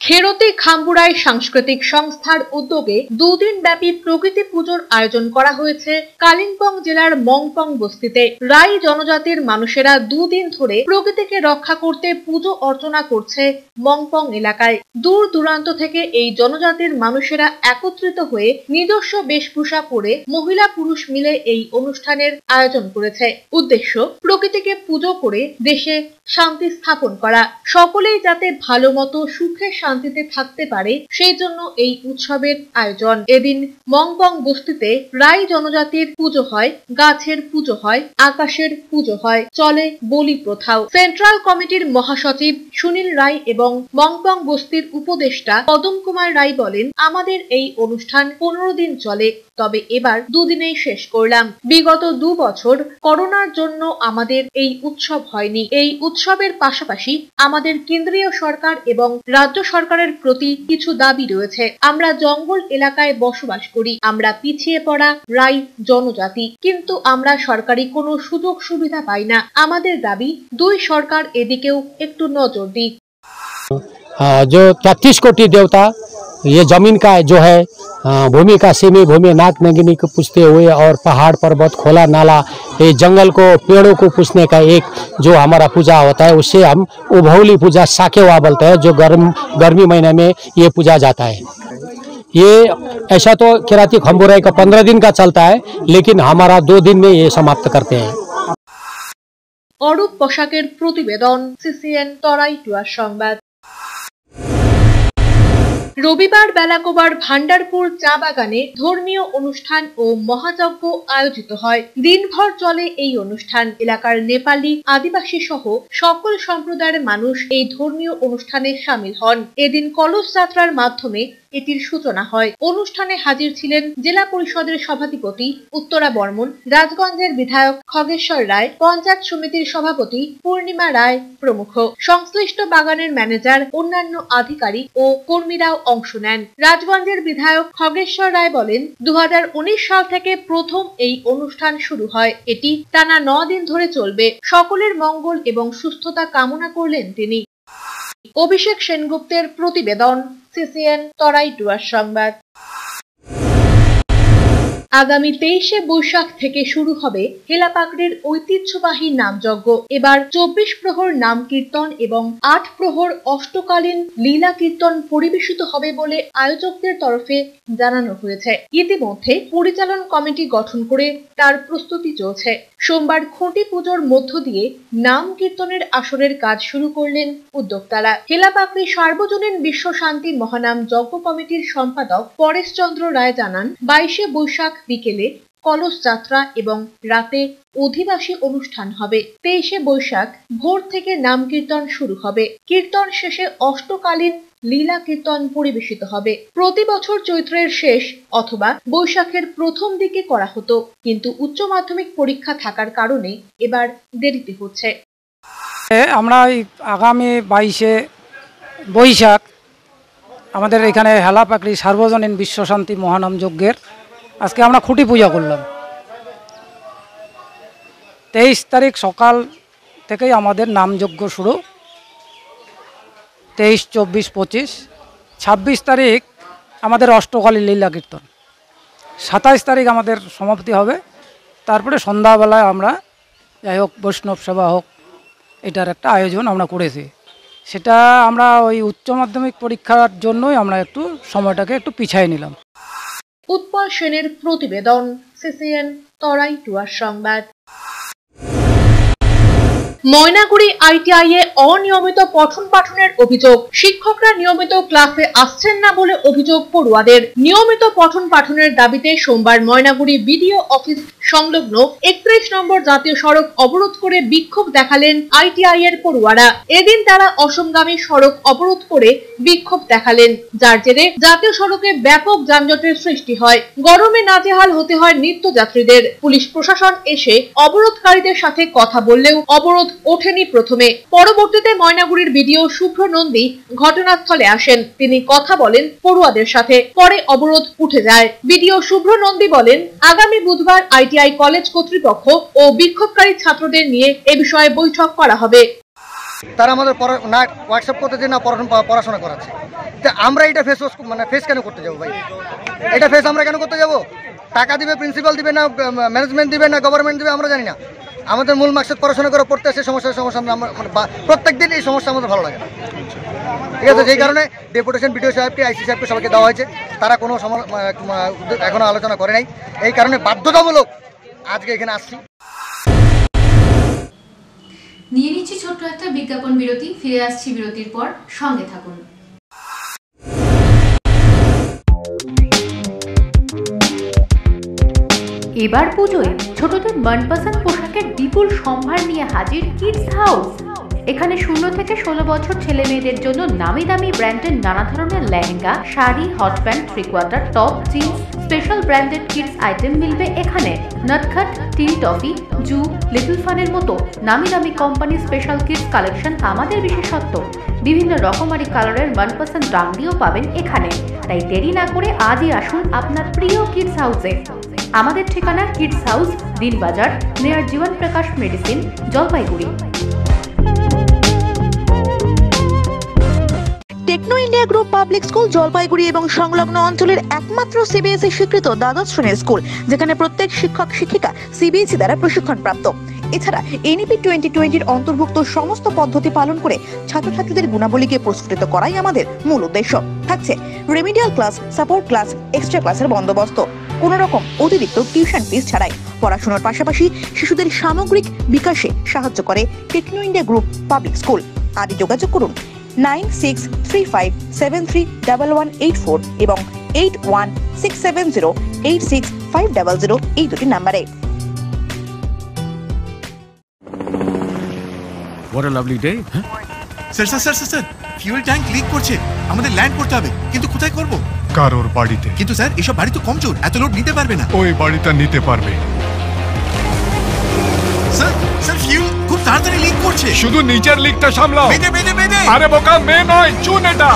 খেরোতে খাম্বুড়ায় সাংস্কৃতিক সংস্থার উদ্যোগে দুদিন ব্যাপী প্রকৃতি পুজোর আয়োজন করা হয়েছে কালিম্পং জেলার মংপং বস্তিতে। রাই জনজাতির মানুষেরা দুদিন ধরে প্রকৃতিকে রক্ষা করতে পুজো অর্চনা করছে মংপং এলাকায়। দূর দূরান্ত থেকে এই জনজাতির মানুষেরা একত্রিত হয়ে নিজস্ব বেশভূষা পরে মহিলা পুরুষ মিলে এই অনুষ্ঠানের আয়োজন করেছে। উদ্দেশ্য, প্রকৃতিকে পুজো করে দেশে শান্তি স্থাপন করা। সকলেই যাতে ভালো মতো সুখে শান্তিতে থাকতে পারে, সেই জন্য এই উৎসবের আয়োজন। এদিন মংপং বস্তিতে রাই জনজাতির পুজো হয়, গাছের পুজো হয়, আকাশের পুজো হয়, চলে বলি প্রথাও। সেন্ট্রাল কমিটির মহাসচিব সুনীল রায় এবং মংপং বস্তির উপদেষ্টা পদম কুমার রায় বলেন, আমাদের এই অনুষ্ঠান পনেরো দিন চলে, তবে এবার দুদিনেই শেষ করলাম। বিগত দু বছর করোনার জন্য আমাদের এই উৎসব হয়নি। এই উৎসবের পাশাপাশি আমাদের কেন্দ্রীয় সরকার এবং রাজ্য সরকারের প্রতি কিছু দাবি রয়েছে আমরা জঙ্গল এলাকায় বসবাস করি আমরা পিছিয়ে পড়া রাই জনজাতি কিন্তু আমরা সরকারি কোনো সুযোগ সুবিধা পাই না আমাদের দাবি দুই সরকার এদিকেও একটু নজর দিক हाँ, जो तैतीस कोटि देवता ये जमीन का जो है हाँ, भूमि का सीमी भूमि नाक नगिनी को पूछते हुए और पहाड़ पर्वत खोला नाला ये जंगल को पेड़ों को पूछने का एक जो हमारा पूजा होता है उससे हम उभौली पूजा साकेवा बोलते हैं जो गर्म गर्मी महीने में ये पूजा जाता है ये ऐसा तो किराती खम्बुराई का पंद्रह दिन का चलता है लेकिन हमारा दो दिन में ये समाप्त करते हैं অরূপ পোশাকের প্রতিবেদন সিসিএন তরাই টুয়ার সংবাদ রবিবার বেলাকোবার ভান্ডারপুর চা বাগানে ধর্মীয় অনুষ্ঠান ও মহাযজ্ঞ আয়োজিত হয়। দিনভর চলে এই অনুষ্ঠান। এলাকার নেপালি আদিবাসী সহ সকল সম্প্রদায়ের মানুষ এই ধর্মীয় অনুষ্ঠানে সামিল হন। এদিন কলস যাত্রার মাধ্যমে এটির সূচনা হয়। অনুষ্ঠানে হাজির ছিলেন জেলা পরিষদের সভাধিপতি উত্তরা বর্মন, রাজগঞ্জের বিধায়ক খগেশ্বর রায়, পঞ্চায়েত সমিতির সভাপতি পূর্ণিমা রায় প্রমুখ। সংশ্লিষ্ট বাগানের ম্যানেজার, অন্যান্য আধিকারিক ও কর্মীরাও অংশ নেন। রাজগঞ্জের বিধায়ক খগেশ্বর রায় বলেন দু হাজার উনিশ সাল থেকে প্রথম এই অনুষ্ঠান শুরু হয়। এটি টানা ন দিন ধরে চলবে। সকলের মঙ্গল এবং সুস্থতা কামনা করলেন তিনি। অভিষেক সেনগুপ্তের প্রতিবেদন। সিসিএন তরাই ডুয়ার সংবাদ। আগামী তেইশে বৈশাখ থেকে শুরু হবে হেলাপাকড়ির ঐতিহ্যবাহী নামযজ্ঞ। এবার চব্বিশ প্রহর নাম কীর্তন এবং আট প্রহর অষ্টকালীন লীলা কীর্তন পরিবেশিত হবে বলে আয়োজকদের তরফে জানানো হয়েছে। ইতিমধ্যে পরিচালন কমিটি গঠন করে তার প্রস্তুতি চলছে। সোমবার খুঁটি পুজোর মধ্য দিয়ে নাম কীর্তনের আসরের কাজ শুরু করলেন উদ্যোক্তারা। হেলাপাকড়ি সার্বজনীন বিশ্ব শান্তি মহানাম যজ্ঞ কমিটির সম্পাদক পরেশচন্দ্র রায় জানান, বাইশে বৈশাখ বিকেলে কলস যাত্রা এবং রাতে অধিবাসী অনুষ্ঠান হবে। তেইশে বৈশাখ ভোর থেকে নাম কীর্তন শুরু হবে। কীর্তন শেষে অষ্টকালীন লীলা কীর্তন পরিবেশিত হবে। প্রতি বছর চৈত্রের শেষ অথবা বৈশাখের প্রথম দিকে করা হতো। কিন্তু উচ্চ মাধ্যমিক পরীক্ষা থাকার কারণে এবার দেরিতে হচ্ছে। আমরা আগামী বাইশে বৈশাখ আমাদের এখানে হেলাপাকড়ি সার্বজনীন বিশ্বশান্তি মহানাম যজ্ঞের আজকে আমরা খুঁটি পূজা করলাম। তেইশ তারিখ সকাল থেকেই আমাদের নামযজ্ঞ শুরু। তেইশ, চব্বিশ, পঁচিশ, ছাব্বিশ তারিখ আমাদের অষ্টকালী লীলা কীর্তন। সাতাইশ তারিখ আমাদের সমাপ্তি হবে। তারপরে সন্ধ্যাবেলায় আমরা যাই হোক, বৈষ্ণব সেবা হোক, এটার একটা আয়োজন আমরা করেছি। সেটা আমরা ওই উচ্চ মাধ্যমিক পরীক্ষার জন্যই আমরা একটু সময়টাকে একটু পিছাই নিলাম। উৎপল সেনের প্রতিবেদন সিসিএন তরাই টুয়ার সংবাদ। ময়নাগুড়ি আইটিআই এ অনিয়মিত পঠন পাঠনের অভিযোগ। শিক্ষকরা নিয়মিত ক্লাসে আসছেন না বলে অভিযোগ পড়ুয়াদের। নিয়মিত পঠন পাঠনের দাবিতে সোমবার ময়নাগুড়ি বিডিও অফিস সংলগ্ন একত্রিশ নম্বর জাতীয় সড়ক অবরোধ করে বিক্ষোভ দেখালেন আইটিআই এর পড়ুয়ারা। এদিন তারা অসমগামী সড়ক অবরোধ করে বিক্ষোভ দেখালেন। যার জেরে জাতীয় সড়কে ব্যাপক যানজটের সৃষ্টি হয়। গরমে নাজেহাল হতে হয় নিত্যযাত্রীদের। পুলিশ প্রশাসন এসে অবরোধকারীদের সাথে কথা বললেও অবরোধ ওঠেনি প্রথমে। পরবর্তীতে ময়নাগুড়ির বিডিও শুভ্র নন্দী ঘটনাস্থলে আসেন। তিনি কথা বলেন পড়ুয়াদের সাথে। পরে অবরোধ উঠে যায়। বিডিও শুভ্র নন্দী বলেন, আগামী বুধবার আইটিআই কলেজ কর্তৃপক্ষ ও বিক্ষোভকারী ছাত্রদের নিয়ে এ বিষয়ে বৈঠক করা হবে। তারা আমাদের না হোয়াটসঅ্যাপ করতে দিয়ে না, পড়াশোনা পড়াশোনা করাচ্ছে। তা আমরা এটা ফেস মানে ফেস কেন করতে যাব ভাই? এটা ফেস আমরা কেন করতে যাব? টাকা দিবে প্রিন্সিপাল দিবে না ম্যানেজমেন্ট দিবে না গভর্নমেন্ট দিবে, আমরা জানি না। আমাদের মূল মাকসাদ পড়াশোনা করে পড়তে আসে, সমস্যার সমস্যা আমরা মানে প্রত্যেক দিন এই সমস্যা আমাদের ভালো লাগে না। ঠিক আছে, যেই কারণে ডেপুটেশন বিডিও সাহেবকে, আইসি সাহেবকে সবাইকে দেওয়া হয়েছে। তারা কোনো সম- মা- মা- এখনও আলোচনা করে নাই। এই কারণে বাধ্যতামূলক আজকে এখানে আসছি। নিয়ে নিচ্ছি ছোট্ট একটা বিজ্ঞাপন বিরতি। ফিরে আসছি বিরতির পর। সঙ্গে থাকুন। এবার পুজোয় ছোটদের মনপসন্দ পোশাকের বিপুল সম্ভার নিয়ে হাজির কিডস হাউস এখানে শূন্য থেকে ষোলো বছর ছেলে মেয়েদের জন্য নামি দামি ব্র্যান্ডের নানা ধরনের lehenga, sari hot pant three quarter top jeans special branded kids item মিলবে এখানে। Natkhat teen toffee, zoo little ফানের মতো নামি দামি কোম্পানি স্পেশাল কিডস কালেকশন আমাদের বিশেষত্ব। বিভিন্ন রকমারি কালারের মনপসন্দ ডাংরিও পাবেন এখানে। তাই দেরি না করে আজই আসুন আপনার প্রিয় কিডস হাউসে আমাদের ঠিকানা kids house Dinbazar, near Jiban Prakash medicine, Jalpaiguri. Techno India group public school Jalpaiguri এবং সংলগ্ন অঞ্চলের একমাত্র সিবিএসই স্বীকৃত দ্বাদশ শ্রেণির স্কুল, যেখানে প্রত্যেক শিক্ষক, শিক্ষিকা সিবিএসই দ্বারা প্রশিক্ষণ প্রাপ্ত এছাড়া এনইপি টোয়েন্টি টোয়েন্টির অন্তর্ভুক্ত সমস্ত পদ্ধতি পালন করে ছাত্রছাত্রীদের গুণাবলীকে প্রস্ফুটিত করাই আমাদের মূল উদ্দেশ্য। থাকছে remedial class support class extra ক্লাসের বন্দোবস্ত। কোনো রকম অতিরিক্ত টিউশন ফিস ছাড়াই। পড়াশোনার পাশাপাশি শিশুদের সামগ্রিক বিকাশে সাহায্য করে Techno India group public school. আদি যোগাযোগ করুন nine six three five seven three double one eight four এবং eight one six seven zero eight six five double zero এই দুটি নাম্বারে। What what a lovely day sir sir sir sir fuel tank leak করছে। আমাদের land করতে হবে। কিন্তু কোথায় করব? কারোর বাড়িতে। কিন্তু স্যার এসব বাড়ি তো কমজোর এত লোড নিতে পারবে না। ওই বাড়িটা নিতে পারবে। স্যার স্যার ফিউল খুব তাড়াতাড়ি লিক করছে। শুধু নিচের লিকটা সামলাও। বেঁধে বেঁধে বেঁধে। আরে বোকা মেয়ে নয় চুন এটা।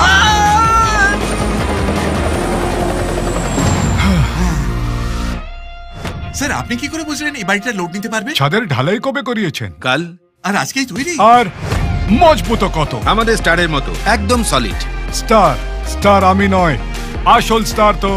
স্যার আপনি কি করে বুঝলেন এই বাড়িটা লোড নিতে পারবে? ছাদের ঢালাই কবে করিয়েছেন? কাল। আর আজকেই তৈরি? আর মজবুত কত? আমাদের স্টারের মতো একদম সলিড স্টার স্টার আমি নয় আসল স্টার তো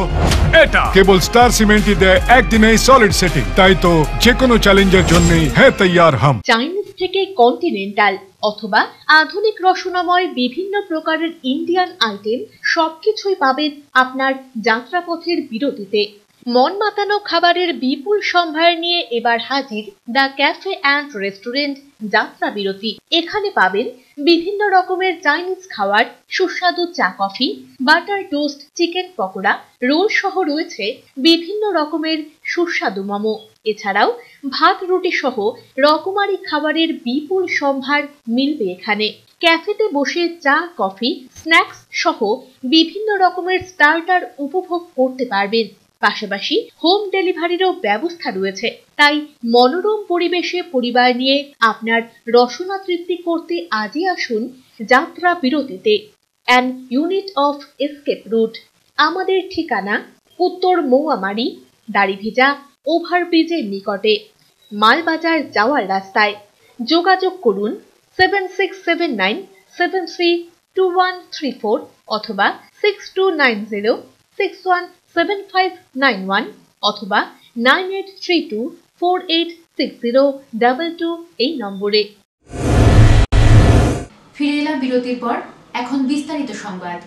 এটা। কেবল স্টার সিমেন্টই দেয় একদিনে সলিড সেটিং তাই তো যে কোনো চ্যালেঞ্জের জন্যই হ্যাঁ তৈয়ার হাম। চাইনিজ থেকে কন্টিনেন্টাল অথবা আধুনিক রসনাময় বিভিন্ন প্রকারের ইন্ডিয়ান আইটেম সবকিছুই পাবেন আপনার যাত্রাপথের বিরতিতে। মন মাতানো খাবারের বিপুল সম্ভার নিয়ে এবার হাজির দ্য ক্যাফে অ্যান্ড রেস্টুরেন্ট যাত্রা বিরতি। এখানে পাবেন বিভিন্ন রকমের চাইনিজ খাবার, সুস্বাদু চা coffee, butter toast, chicken pakora, roll সহ রয়েছে বিভিন্ন রকমের সুস্বাদু মোমো। এছাড়াও ভাত, রুটি সহ রকমারি খাবারের বিপুল সম্ভার মিলবে এখানে। ক্যাফেতে বসে চা, কফি, স্ন্যাক্স সহ বিভিন্ন রকমের স্টার্টার উপভোগ করতে পারবেন। পাশাপাশি হোম ডেলিভারিরও ব্যবস্থা রয়েছে। তাই মনোরম পরিবেশে পরিবার নিয়ে আপনার রসনা তৃপ্তি করতে আজই আসুন যাত্রা বিরতিতে। An unit of escape route আমাদের ঠিকানা উত্তর মৌয়ামারি, দাড়িভিজা, ওভারব্রিজের নিকটে। মালবাজার যাওয়ার রাস্তায় যোগাযোগ করুন seven six seven nine seven three two one three four অথবা six two nine zero six one seven five nine one অথবা nine eight three two four eight six zero double two এই নম্বরে। ফিরে এলাম বিরতির পর, এখন বিস্তারিত সংবাদ।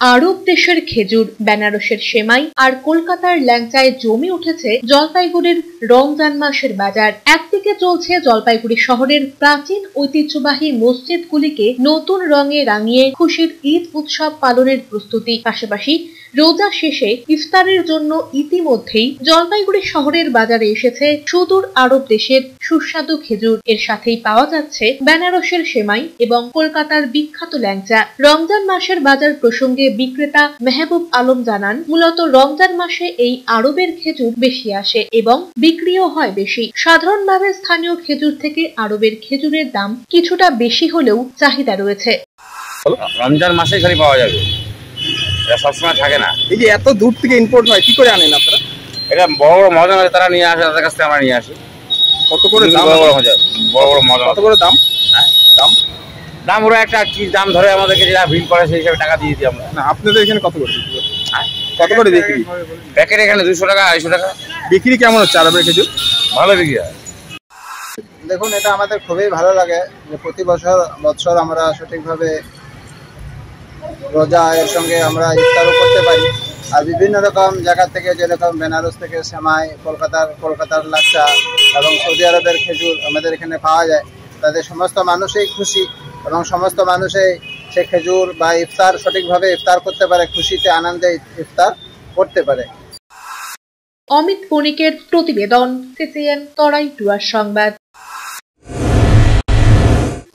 আরব দেশের খেজুর, বেনারসের সেমাই আর কলকাতার ল্যাংচায় জমে উঠেছে জলপাইগুড়ির রমজান মাসের বাজার। একদিকে চলছে জলপাইগুড়ি শহরের প্রাচীন ঐতিহ্যবাহী মসজিদগুলিকে নতুন রঙে রাঙিয়ে খুশির ঈদ উৎসব পালনের প্রস্তুতি। পাশাপাশি রোজা শেষে ইফতারের জন্য ইতিমধ্যেই জলপাইগুড়ি শহরের বাজারে এসেছে সুদূর আরব দেশের সুস্বাদু খেজুর। এর সাথেই পাওয়া যাচ্ছে বেনারসের সেমাই এবং কলকাতার বিখ্যাত ল্যাংচা। রমজান মাসের বাজার প্রসঙ্গে বিক্রেতা মেহবুব আলম জানান, মূলত রমজান মাসে এই আরবের খেজুর বেশি আসে এবং বিক্রিও হয় বেশি। সাধারণভাবে স্থানীয় খেজুর থেকে আরবের খেজুরের দাম কিছুটা বেশি হলেও চাহিদা রয়েছে। রমজান মাসে খালি পাওয়া যাবে। এটা সবসময় থাকে না। এই যে এত দূর থেকে ইম্পোর্ট হয় কি করে আনেন আপনারা? এটা বড় বড় মজা আছে তারা নিয়ে আসে তাদের কাছ থেকে আমরা নিয়ে আসি। কত করে দাম? বড় বড় মজা বড় বড় মজা কত করে দাম? দাম? দাম ওরা একটা কি দাম ধরে আমাদেরকে যা ভিল করে সেই হিসাবে টাকা দিয়ে দিই আমরা। না আপনাদের এখানে কত করে বিক্রি কত করে বিক্রি? প্যাকেট এখানে দুশো টাকা আড়াইশো টাকা। বিক্রি কেমন হচ্ছে আরবের খেজুর? ভালো বিক্রি হয়। দেখুন এটা আমাদের খুবই ভালো লাগে যে প্রতি বছর বছর আমরা সঠিকভাবে রোজা এর সঙ্গে আমরা ইফতারও করতে পারি। আর বিভিন্ন রকম জায়গা থেকে যেরকম বেনারস থেকে সেমাই, কলকাতার কলকাতার লাচ্চা এবং সৌদি আরবের খেজুর আমাদের এখানে পাওয়া যায়। তাদের সমস্ত মানুষই খুশি এবং সমস্ত মানুষই সে খেজুর বা ইফতার সঠিকভাবে ইফতার করতে পারে, খুশিতে, আনন্দে ইফতার করতে পারে। অমিত বণিকের প্রতিবেদন, সিসিএন, তরাই টুয়ার সংবাদ।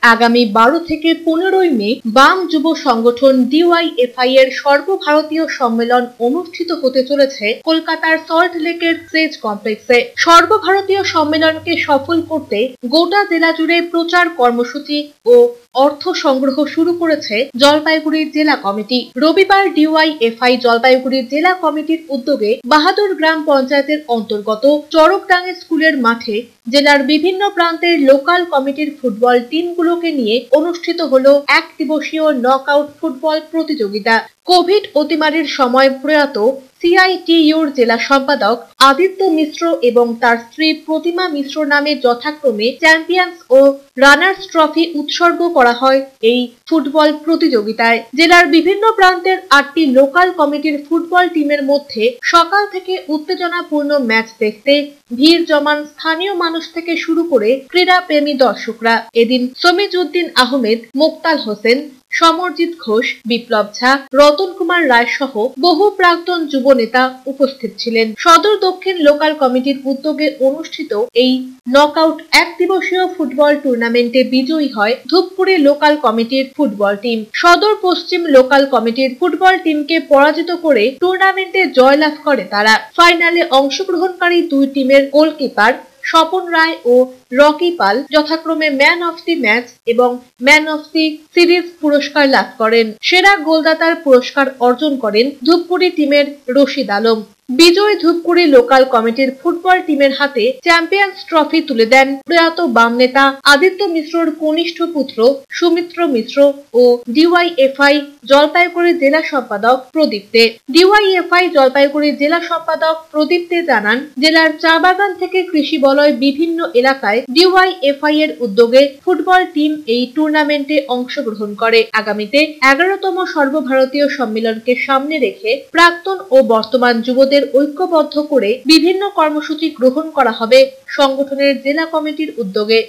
আগামী বারো থেকে পনেরোই মে বাম যুব সংগঠন ডিওয়াইএফআই এর সর্বভারতীয় সম্মেলন অনুষ্ঠিত হতে চলেছে কলকাতার সল্ট লেকের সেজ কমপ্লেক্সে। সর্বভারতীয় সম্মেলনকে সফল করতে গোটা জেলা জুড়ে প্রচার কর্মসূচি ও অর্থ সংগ্রহ শুরু করেছে জলপাইগুড়ির জেলা কমিটি। রবিবার ডিওয়াইএফআই জলপাইগুড়ির জেলা কমিটির উদ্যোগে বাহাদুর গ্রাম পঞ্চায়েতের অন্তর্গত চরকডাঙ্গি স্কুলের মাঠে জেলার বিভিন্ন প্রান্তের লোকাল কমিটির ফুটবল টিমগুলোকে নিয়ে অনুষ্ঠিত হল এক দিবসীয় নক আউট ফুটবল প্রতিযোগিতা। কোভিড অতিমারির সময় প্রয়াত সিআইটিইউর জেলা সম্পাদক আদিত্য মিশ্র এবং তার স্ত্রী প্রতিমা মিশ্র নামে যথাক্রমে চ্যাম্পিয়ন্স ও রানার্স ট্রফি উৎসর্গ করা হয় এই ফুটবল প্রতিযোগিতায়। জেলার বিভিন্ন প্রান্তের আটটি লোকাল কমিটির ফুটবল টিমের মধ্যে সকাল থেকে উত্তেজনাপূর্ণ ম্যাচ দেখতে ভিড় জমান স্থানীয় মানুষ থেকে শুরু করে ক্রীড়া প্রেমী দর্শকরা। এদিন সমিজউদ্দিন আহমেদ, মোক্তাল হোসেন সমরজিৎ ঘোষ, বিপ্লব ঝা, রতন কুমার রায় সহ বহু প্রাক্তন যুব নেতা উপস্থিত ছিলেন। সদর দক্ষিণ লোকাল কমিটির উদ্যোগে অনুষ্ঠিত এই নকআউট এক দিবসীয় ফুটবল টুর্নামেন্টে বিজয়ী হয় ধূপগুড়ি লোকাল কমিটির ফুটবল টিম সদর পশ্চিম লোকাল কমিটির ফুটবল টিমকে পরাজিত করে টুর্নামেন্টে জয়লাভ করে তারা। ফাইনালে অংশগ্রহণকারী দুই টিমের গোলকিপার স্বপন রায় ও রকি পাল যথাক্রমে ম্যান অফ দি ম্যাচ এবং ম্যান অফ দি সিরিজ পুরস্কার লাভ করেন। সেরা গোলদাতার পুরস্কার অর্জন করেন ধূপগুড়ি টিমের রশিদ আলম। বিজয় ধূপগুড়ি লোকাল কমিটির ফুটবল টিমের হাতে চ্যাম্পিয়ন্স ট্রফি তুলে দেন প্রয়াত বাম নেতা আদিত্য মিশ্রর কনিষ্ঠ পুত্র সুমিত্র মিশ্র ও ডিওয়াইএফআই জলপাইগুড়ি জেলা সম্পাদক প্রদীপ দে। ডিওয়াইএফআই জলপাইগুড়ি জেলা সম্পাদক প্রদীপ দে জানান, জেলার চা বাগান থেকে কৃষি বলয় বিভিন্ন এলাকায় ডিওয়াইএফআই এর উদ্যোগে ফুটবল টিম এই টুর্নামেন্টে অংশগ্রহণ করে। আগামীতে এগারোতম সর্বভারতীয় সম্মেলনকে সামনে রেখে প্রাক্তন ও বর্তমান যুবদের ঐক্যবদ্ধ করে বিভিন্ন কর্মসূচি গ্রহণ করা হবে সংগঠনের জেলা কমিটির উদ্যোগে।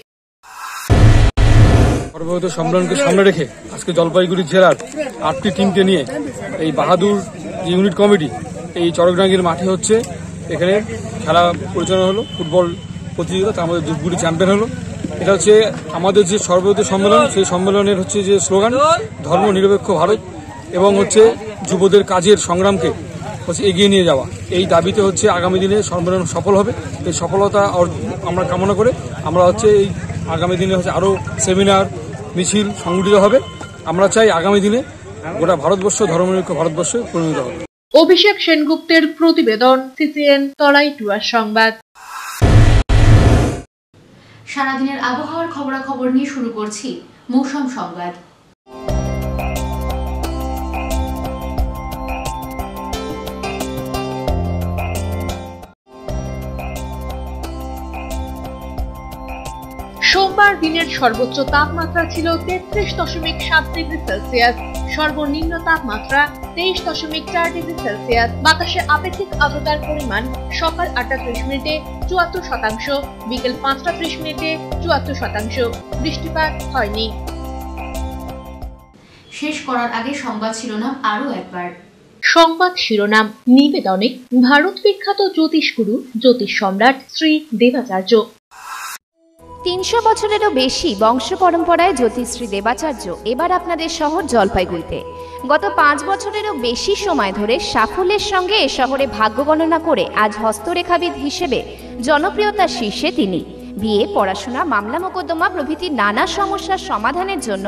সর্বভারতীয় সম্মেলনকে সামনে রেখে আজকে জলপাইগুড়ি জেলার আটটি টিমকে নিয়ে এই বাহাদুর ইউনিট কমিটি এই চরকডাঙ্গির মাঠে হচ্ছে। এখানে খেলা পরিচালনা হলো, ফুটবল প্রতিযোগিতা তার মধ্যে ধূপগুড়ি চ্যাম্পিয়ন হলো। এটা হচ্ছে আমাদের যে সর্বভারতীয় সম্মেলন, সেই সম্মেলনের হচ্ছে যে স্লোগান, ধর্ম নিরপেক্ষ ভারত এবং হচ্ছে যুবদের কাজের সংগ্রামকে হচ্ছে এগিয়ে নিয়ে যাওয়া। এই দাবিতে হচ্ছে আগামী দিনে সম্মেলন সফল হবে। এই সফলতা আমরা কামনা করে আমরা হচ্ছে এই আগামী দিনে হচ্ছে আরও সেমিনার, মিছিল সংগঠিত হবে। আমরা চাই আগামী দিনে গোটা ভারতবর্ষ ধর্মনিরপেক্ষ ভারতবর্ষে পরিণত হবে। অভিষেক সেনগুপ্তের প্রতিবেদন, সিসিএন তরাই টুয়ার সংবাদ। সারাদিনের আবহাওয়ার খবরাখবর নিয়ে শুরু করছি মৌসুম সংবাদ। সোমবার দিনের সর্বোচ্চ তাপমাত্রা ছিল তেত্রিশ দশমিক সাত ডিগ্রি সেলসিয়াস। সর্বনিম্ন তাপমাত্রা তেইশ দশমিক চার ডিগ্রি সেলসিয়াস। বাতাসে আপেক্ষিক আর্দ্রতার পরিমাণ সকাল আটটা ত্রিশ মিনিটে চুয়াত্তর শতাংশ বিকেল পাঁচটা ত্রিশ মিনিটে চুয়াত্তর শতাংশ। বৃষ্টিপাত হয়নি। শেষ করার আগে সংবাদ শিরোনাম আরও একবার। সংবাদ শিরোনাম নিবেদনে ভারত বিখ্যাত জ্যোতিষগুরু জ্যোতিষ সম্রাট শ্রী দেবাচার্য। তিনশো বছরেরও বেশি বংশ পরম্পরায় জ্যোতিশ্রী দেবাচার্য এবার আপনাদের শহর জলপাইগুড়িতে। গত পাঁচ বছরেরও বেশি সময় ধরে সাফল্যের সঙ্গে এ শহরে ভাগ্য গণনা করে আজ হস্তরেখাবিদ হিসেবে জনপ্রিয়তার শীর্ষে তিনি। বিয়ে, পড়াশোনা, মামলা মোকদ্দমা প্রভৃতি নানা সমস্যার সমাধানের জন্য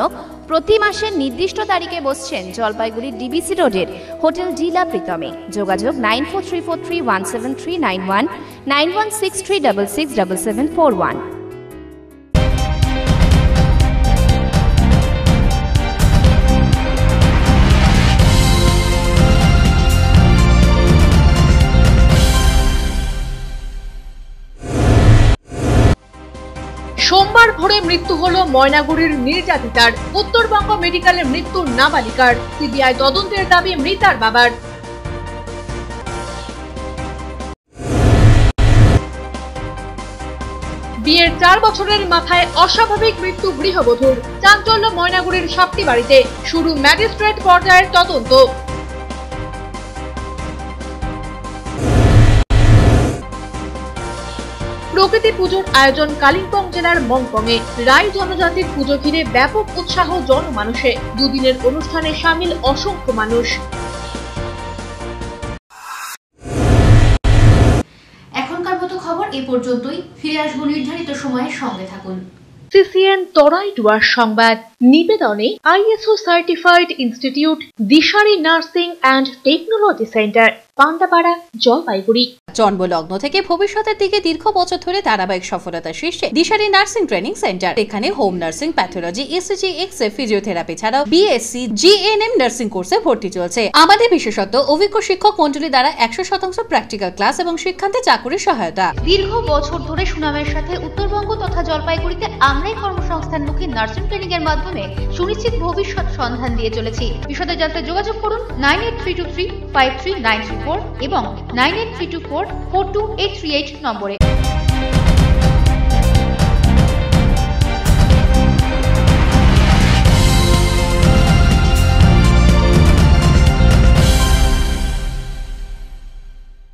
প্রতি মাসের নির্দিষ্ট তারিখে বসছেন জলপাইগুড়ির ডিবিসি রোডের হোটেল জিলা প্রীতমে। যোগাযোগ nine four three four three one seven three nine one nine one six three double six double seven four one. সোমবার ভোরে মৃত্যু হলো ময়নাগুড়ির নির্যাতিতার। উত্তরবঙ্গ মেডিকেলে মৃত্যু নাবালিকার। সিবিআই তদন্তের দাবি মৃতার বাবার। বিয়ের চার বছরের মাথায় অস্বাভাবিক মৃত্যু গৃহবধূর। চাঞ্চল্য ময়নাগুড়ির সাতটি বাড়িতে। শুরু ম্যাজিস্ট্রেট পর্যায়ের তদন্ত। প্রকৃতি পুজোর আয়োজন কালিম্পং জেলার মংপংয়ে রায় জনজাতির পুজো ঘিরে ব্যাপক উৎসাহ জনমানুষে। দুদিনের অনুষ্ঠানে সামিল অসংখ্য মানুষ। এখনকার মতো খবর এ পর্যন্তই। ফিরে আসব নির্ধারিত সময়ের সঙ্গে থাকুন। সিসিএন তরাই ডুয়ার সংবাদ। নিবেদনে ISO certified institute Dishari nursing and technology centre. Pandapara Jalpaiguri. জন্মলগ্ন থেকে ভবিষ্যতের দিকে দীর্ঘ বছর ধরে ধারাবাহিক সফলতা শীর্ষে দিশারি নার্সিং ট্রেনিং সেন্টার। এখানে home nursing pathology ECG X ray physiotherapy ছাড়াও বিএসসি জিএনএম নার্সিং কোর্সে ভর্তি চলছে। আমাদের বিশেষত্ব অভিজ্ঞ শিক্ষক মন্ডলী দ্বারা একশো শতাংশ প্র্যাকটিক্যাল ক্লাস এবং শিক্ষান্তে চাকুরির সহায়তা। দীর্ঘ বছর ধরে সুনামের সাথে উত্তরবঙ্গ তথা জলপাইগুড়িতে আমরাই কর্মসংস্থানমুখী নার্সিং ট্রেনিং এর মাধ্যমে সুনিশ্চিত ভবিষ্যৎ সন্ধান দিয়ে চলেছি। বিশদে জানতে যোগাযোগ করুন nine eight three two three five three nine three four এবং nine eight three two four four two eight three নম্বরে।